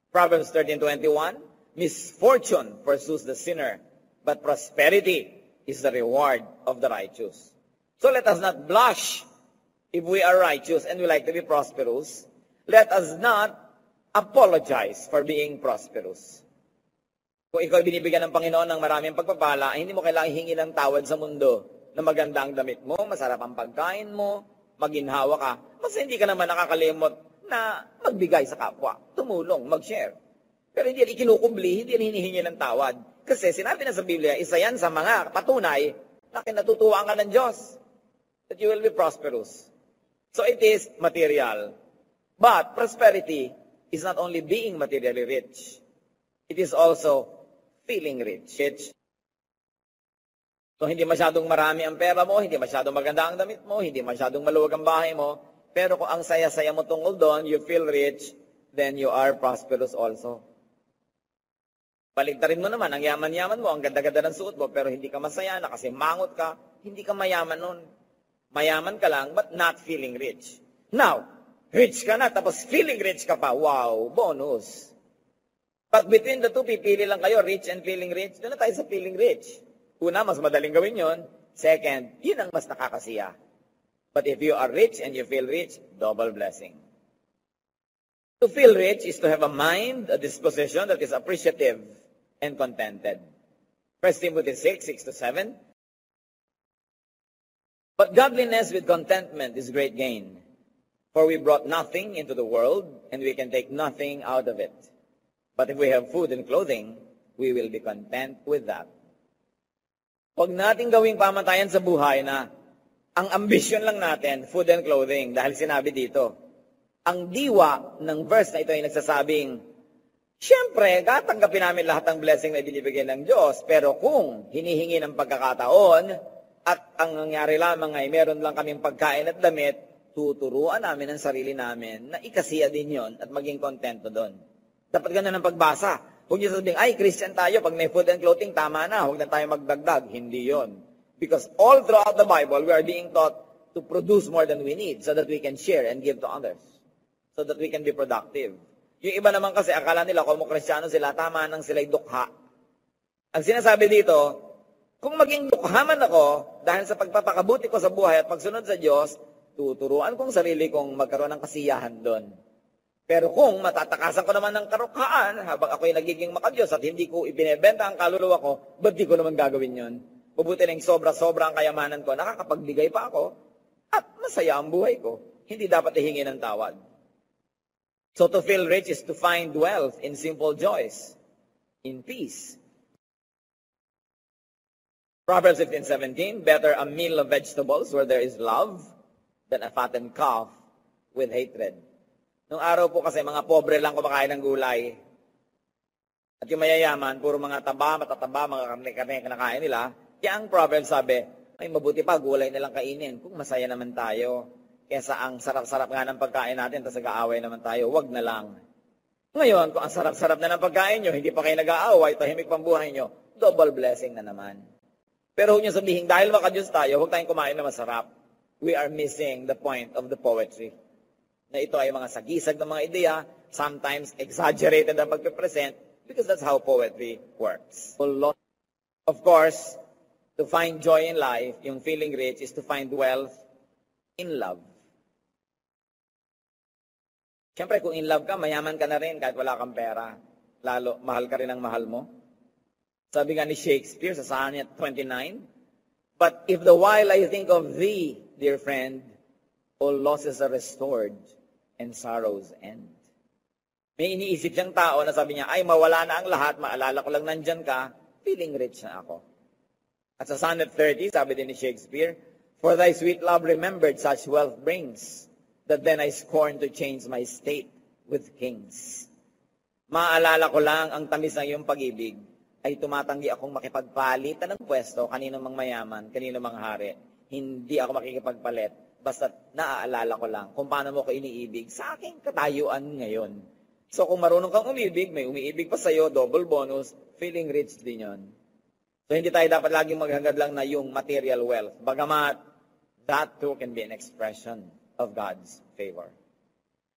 Proverbs 13:21, Misfortune pursues the sinner, but prosperity is the reward of the righteous. So let us not blush if we are righteous and we like to be prosperous. Let us not apologize for being prosperous. Kung ikaw binibigyan ng Panginoon ng maraming pagpapala, hindi mo kailangang hingi ng tawad sa mundo na maganda ang damit mo, masarap ang pagkain mo, maginhawa ka. Mas hindi ka naman nakakalimot na magbigay sa kapwa, tumulong, mag-share. Pero hindi yan ikinukubli, hindi yan hinihingi ng tawad. Kasi sinabi na sa Biblia, isa yan sa mga patunay na kinatutuwaan ka ng Diyos. That you will be prosperous. So it is material. But prosperity is not only being materially rich, it is also feeling rich. So hindi masyadong marami ang pera mo, hindi masyadong maganda ang damit mo, hindi masyadong maluwag ang bahay mo, pero kung ang saya-saya mo tungkol doon, you feel rich, then you are prosperous also. Baligtarin mo naman, ang yaman-yaman mo, ang ganda-ganda ng suot mo, pero hindi ka masaya na kasi mangot ka, hindi ka mayaman nun. Mayaman ka lang, but not feeling rich. Now, rich ka na, tapos feeling rich ka pa. Wow, bonus. But between the two, pipili lang kayo, rich and feeling rich. Doon na tayo sa feeling rich. Una, mas madaling gawin yon. Second, yun ang mas nakakasiya. But if you are rich and you feel rich, double blessing. To feel rich is to have a mind, a disposition that is appreciative and contented. 1 Timothy 6, 6 to 7. But godliness with contentment is great gain. For we brought nothing into the world, and we can take nothing out of it. But if we have food and clothing, we will be content with that. Huwag nating gawing pamatayan sa buhay na ang ambisyon lang natin, food and clothing, dahil sinabi dito. Ang diwa ng verse na ito ay nagsasabing, Siyempre, tatanggapin namin lahat ng blessing na binibigay ng Diyos, pero kung hinihingi ng pagkakataon at ang nangyari lamang ay meron lang kaming pagkain at damit, tuturuan namin ang sarili namin na ikasiya din yon at maging kontento doon. Dapat ganun ang pagbasa. Huwag niyo sabihin, ay, Christian tayo, pag may food and clothing, tama na, huwag na tayo magdagdag. Hindi yon. Because all throughout the Bible, we are being taught to produce more than we need so that we can share and give to others. So that we can be productive. Yung iba naman kasi, akala nila, kung kristyano sila, tama nang sila'y dukha. Ang sinasabi dito, kung maging dukha man ako, dahil sa pagpapakabuti ko sa buhay at pagsunod sa Diyos, tuturuan kong sarili kong magkaroon ng kasiyahan doon. Pero kung matatakasan ko naman ng karukhaan habang ako'y nagiging makadiyos at hindi ko ibinebenta ang kaluluwa ko, ba't di ko naman gagawin yon? Mabuti ng sobra-sobra ang kayamanan ko, nakakapagbigay pa ako, at masaya ang buhay ko. Hindi dapat ihingi ng tawad. So to feel rich is to find wealth in simple joys, in peace. Proverbs 15:17, better a meal of vegetables where there is love than a fattened calf with hatred. Nung araw po kasi mga pobre lang kumakain ng gulay. At yung mayayaman, puro mga taba, matataba, mga karne-karne kinakain nila. Kaya ang Proverbs sabi, ay mabuti pa, gulay na lang kainin kung masaya naman tayo. Kesa ang sarap-sarap nga ng pagkain natin, tapos nag-aaway naman tayo, wag na lang. Ngayon, kung ang sarap-sarap na ng pagkain nyo, hindi pa kayo nag-aaway, tahimik pang buhay nyo, double blessing na naman. Pero huwag nyo sabihin, dahil makadiyos tayo, huwag tayong kumain na masarap. We are missing the point of the poetry. Na ito ay mga sagisag ng mga ideya, sometimes exaggerated ang pagpipresent, because that's how poetry works. Of course, to find joy in life, yung feeling rich, is to find wealth in love. Siyempre, kung in love ka, mayaman ka na rin kahit wala kang pera. Lalo, mahal ka rin ang mahal mo. Sabi nga ni Shakespeare sa Sonnet 29, But if the while I think of thee, dear friend, all losses are restored and sorrows end. May iniisip siyang tao na sabi niya, ay mawala na ang lahat, maalala ko lang nandyan ka, feeling rich na ako. At sa Sonnet 30, sabi din ni Shakespeare, For thy sweet love remembered such wealth brings, that then I scorn to change my state with kings. Maalala ko lang ang tamis ng iyong pag-ibig ay tumatanggi akong makipagpalitan ng pwesto kanino mang mayaman, kanino mang hari. Hindi ako makikipagpalit. Basta naaalala ko lang kung paano mo ko iniibig sa aking katayuan ngayon. So kung marunong kang umibig, may umiibig pa sa'yo, double bonus, feeling rich din yon. So hindi tayo dapat laging maghangad lang na yung material wealth. Bagamat, that too can be an expression of God's favor.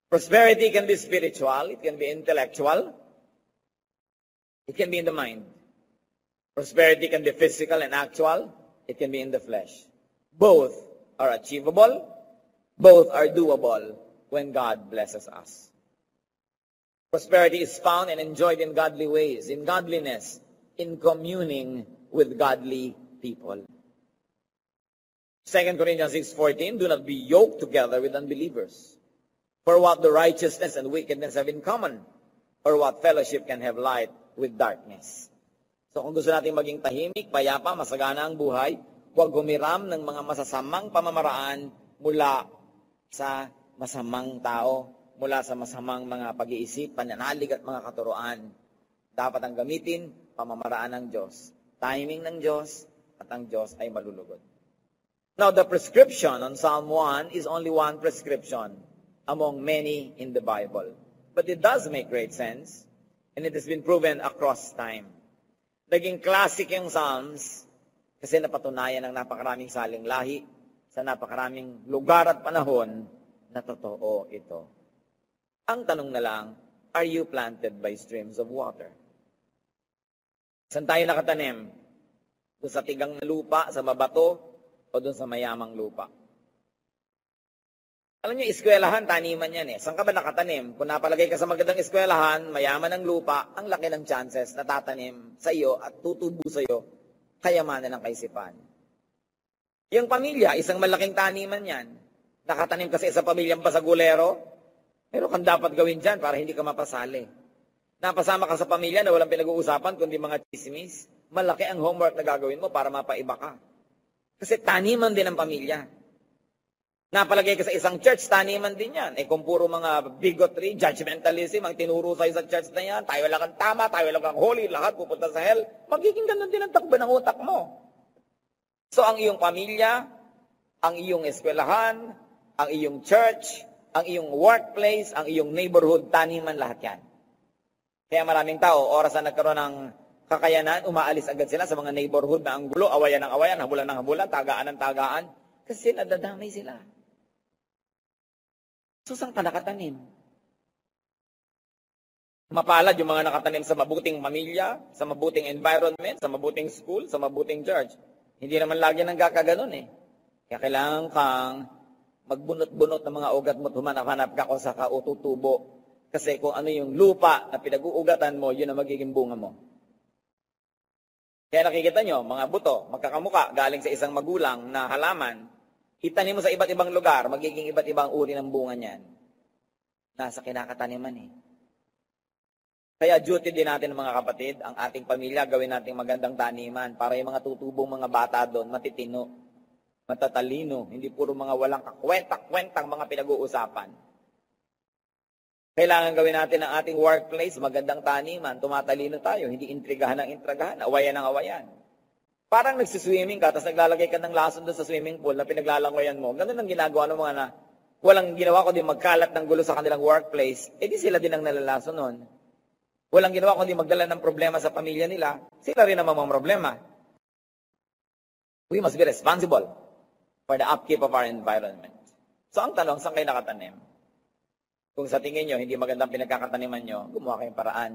Prosperity can be spiritual, it can be intellectual, it can be in the mind. Prosperity can be physical and actual, it can be in the flesh. Both are achievable, both are doable when God blesses us. Prosperity is found and enjoyed in godly ways, in godliness, in communing with godly people. 2 Corinthians 6.14, do not be yoked together with unbelievers. For what the righteousness and wickedness have in common, or what fellowship can have light with darkness. So kung gusto natin maging tahimik, payapa, masagana ang buhay, huwag humiram ng mga masasamang pamamaraan mula sa masamang tao mula sa masamang mga pag-iisip, pananalig at mga katuroan. Dapat ang gamitin, pamamaraan ng Diyos, timing ng Diyos, at ang Diyos ay malulugod. Now, the prescription on Psalm 1 is only one prescription among many in the Bible. But it does make great sense, and it has been proven across time. Naging classic yung Psalms kasi napatunayan ng napakaraming saling lahi sa napakaraming lugar at panahon na totoo ito. Ang tanong na lang, are you planted by streams of water? Saan tayo nakatanim? Doon sa tigang na lupa, sa mabato, o doon sa mayamang lupa? Alam niyo, eskwelahan, taniman yan eh. Saan ka ba nakatanim? Kung napalagay ka sa magandang eskwelahan, mayaman ang lupa, ang laki ng chances na tatanim sa iyo at tutubo sa iyo kayamanan ng kaisipan. Yung pamilya, isang malaking taniman yan. Nakatanim kasi sa pamilyang pasagulero, pero kang dapat gawin dyan para hindi ka mapasali. Napasama ka sa pamilya na walang pinag-uusapan kundi mga chismis, malaki ang homework na gagawin mo para mapaiba ka. Kasi taniman din ang pamilya. Napalagay ka sa isang church, taniman din yan. Eh kung puro mga bigotry, judgmentalism, ang tinuro sa'yo sa church na yan, tayo lang ang tama, tayo lang ang holy, lahat pupunta sa hell, magiging ganun din ang takbo ng utak mo. So ang iyong pamilya, ang iyong eskwelahan, ang iyong church, ang iyong workplace, ang iyong neighborhood, taniman lahat yan. Kaya maraming tao, oras na nagkaroon ng kakayanan, umaalis agad sila sa mga neighborhood na ang gulo, awayan ng awayan, habulan ng habulan, tagaan ng tagaan, kasi nadadamay sila. So, saan ka nakatanim? Mapalad yung mga nakatanim sa mabuting pamilya, sa mabuting environment, sa mabuting school, sa mabuting church. Hindi naman lagi nang kakaganon eh. Kaya kailangan kang magbunot-bunot ng mga ugat mo, humanap-hanap ka kung sa kaututubo. Kasi kung ano yung lupa na pinag-uugatan mo, yun ang magiging bunga mo. Kaya nakikita nyo, mga buto, magkakamuka, galing sa isang magulang na halaman, itanim mo sa iba't ibang lugar, magiging iba't ibang uri ng bunga niyan. Nasa kinakataniman eh. Kaya duty din natin mga kapatid, ang ating pamilya, gawin natin magandang taniman para yung mga tutubong mga bata doon, matitino, matatalino, hindi puro mga walang kakwenta-kwentang mga pinag-uusapan. Kailangan gawin natin ang ating workplace, magandang taniman, tumatalino tayo, hindi intrigahan ng intrigahan, awayan ng awayan. Parang nagsiswimming ka, tapos naglalagay ka ng lason doon sa swimming pool na pinaglalangoyan mo. Ganun ang ginagawa ng mga na walang ginawa kundi magkalat ng gulo sa kanilang workplace, eh di sila din ang nalalason nun. Walang ginawa kundi magdala ng problema sa pamilya nila, sila rin ang mga problema. We must be responsible for the upkeep of our environment. So ang tanong, saan kayo nakatanim? Kung sa tingin nyo, hindi magandang pinagkakataniman nyo, gumawa kayong paraan.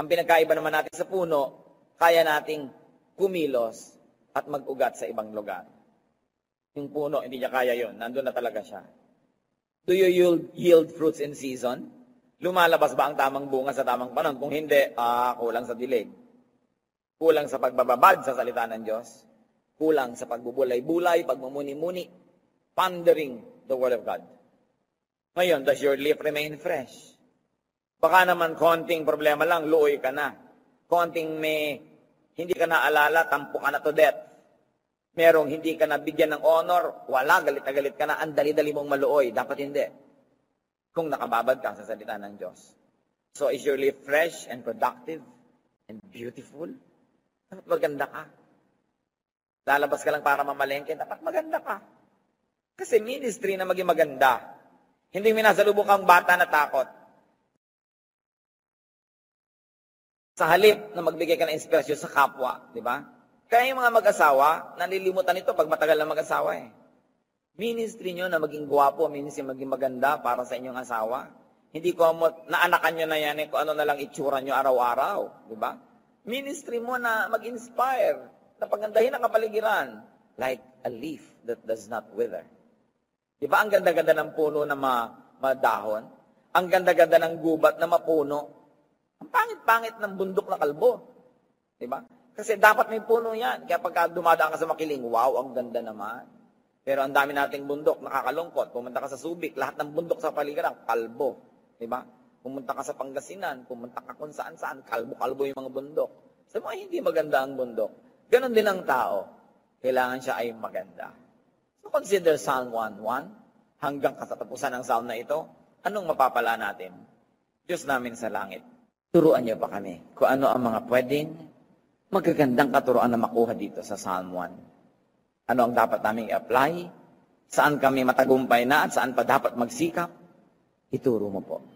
Ang pinagkaiba naman natin sa puno, kaya nating kumilos at mag-ugat sa ibang lugar. Yung puno, hindi niya kaya yon Nandun na talaga siya. Do you yield, yield fruits in season? Lumalabas ba ang tamang bunga sa tamang panahon? Kung hindi, ah, kulang sa dilig. Kulang sa pagbababad sa salita ng Diyos. Kulang sa pagbubulay-bulay, pagmumuni-muni, pondering the Word of God. Ngayon, does your leaf remain fresh? Baka naman konting problema lang, luoy ka na. Konting may hindi ka naalala, tampo ka na to death. Merong hindi ka nabigyan ng honor, wala, galit na galit ka na, ang dali-dali mong maluoy. Dapat hindi. Kung nakababad ka sa salita ng Diyos. So is your life fresh and productive and beautiful? Dapat maganda ka. Lalabas ka lang para mamalengke, dapat maganda ka. Kasi ministry na maging maganda. Hindi minasalubong kang bata na takot. Sa halip na magbigay ka ng inspirasyon sa kapwa, di ba? Kaya yung mga mag-asawa, nalilimutan ito pag matagal na mag-asawa eh. Ministry nyo na maging gwapo, ministry maging maganda para sa inyong asawa. Hindi ko mo, naanakan nyo na yan eh, kung ano na lang itsura nyo araw-araw. Di ba? Ministry mo na mag-inspire, na pagandahin ang kapaligiran. Like a leaf that does not wither. Di ba ang ganda-ganda ng puno na ma madahon? Ang ganda-ganda ng gubat na mapuno? Ang pangit-pangit ng bundok na kalbo. Di ba? Kasi dapat may puno yan. Kaya pagka dumadaan ka sa makiling, wow, ang ganda naman. Pero ang dami nating bundok, nakakalungkot. Pumunta ka sa Subic, lahat ng bundok sa paligiran, kalbo. Di ba? Pumunta ka sa Pangasinan, pumunta ka kung saan-saan, kalbo-kalbo yung mga bundok. Sa mga hindi maganda ang bundok. Ganon din ang tao. Kailangan siya ay maganda. So consider Psalm 1.1 hanggang katapusan ng Psalm na ito. Anong mapapala natin? Diyos namin sa langit, turuan niyo pa kami kung ano ang mga pwedeng magagandang katuruan na makuha dito sa Psalm 1. Ano ang dapat naming i-apply? Saan kami matagumpay na at saan pa dapat magsikap? Ituro mo po.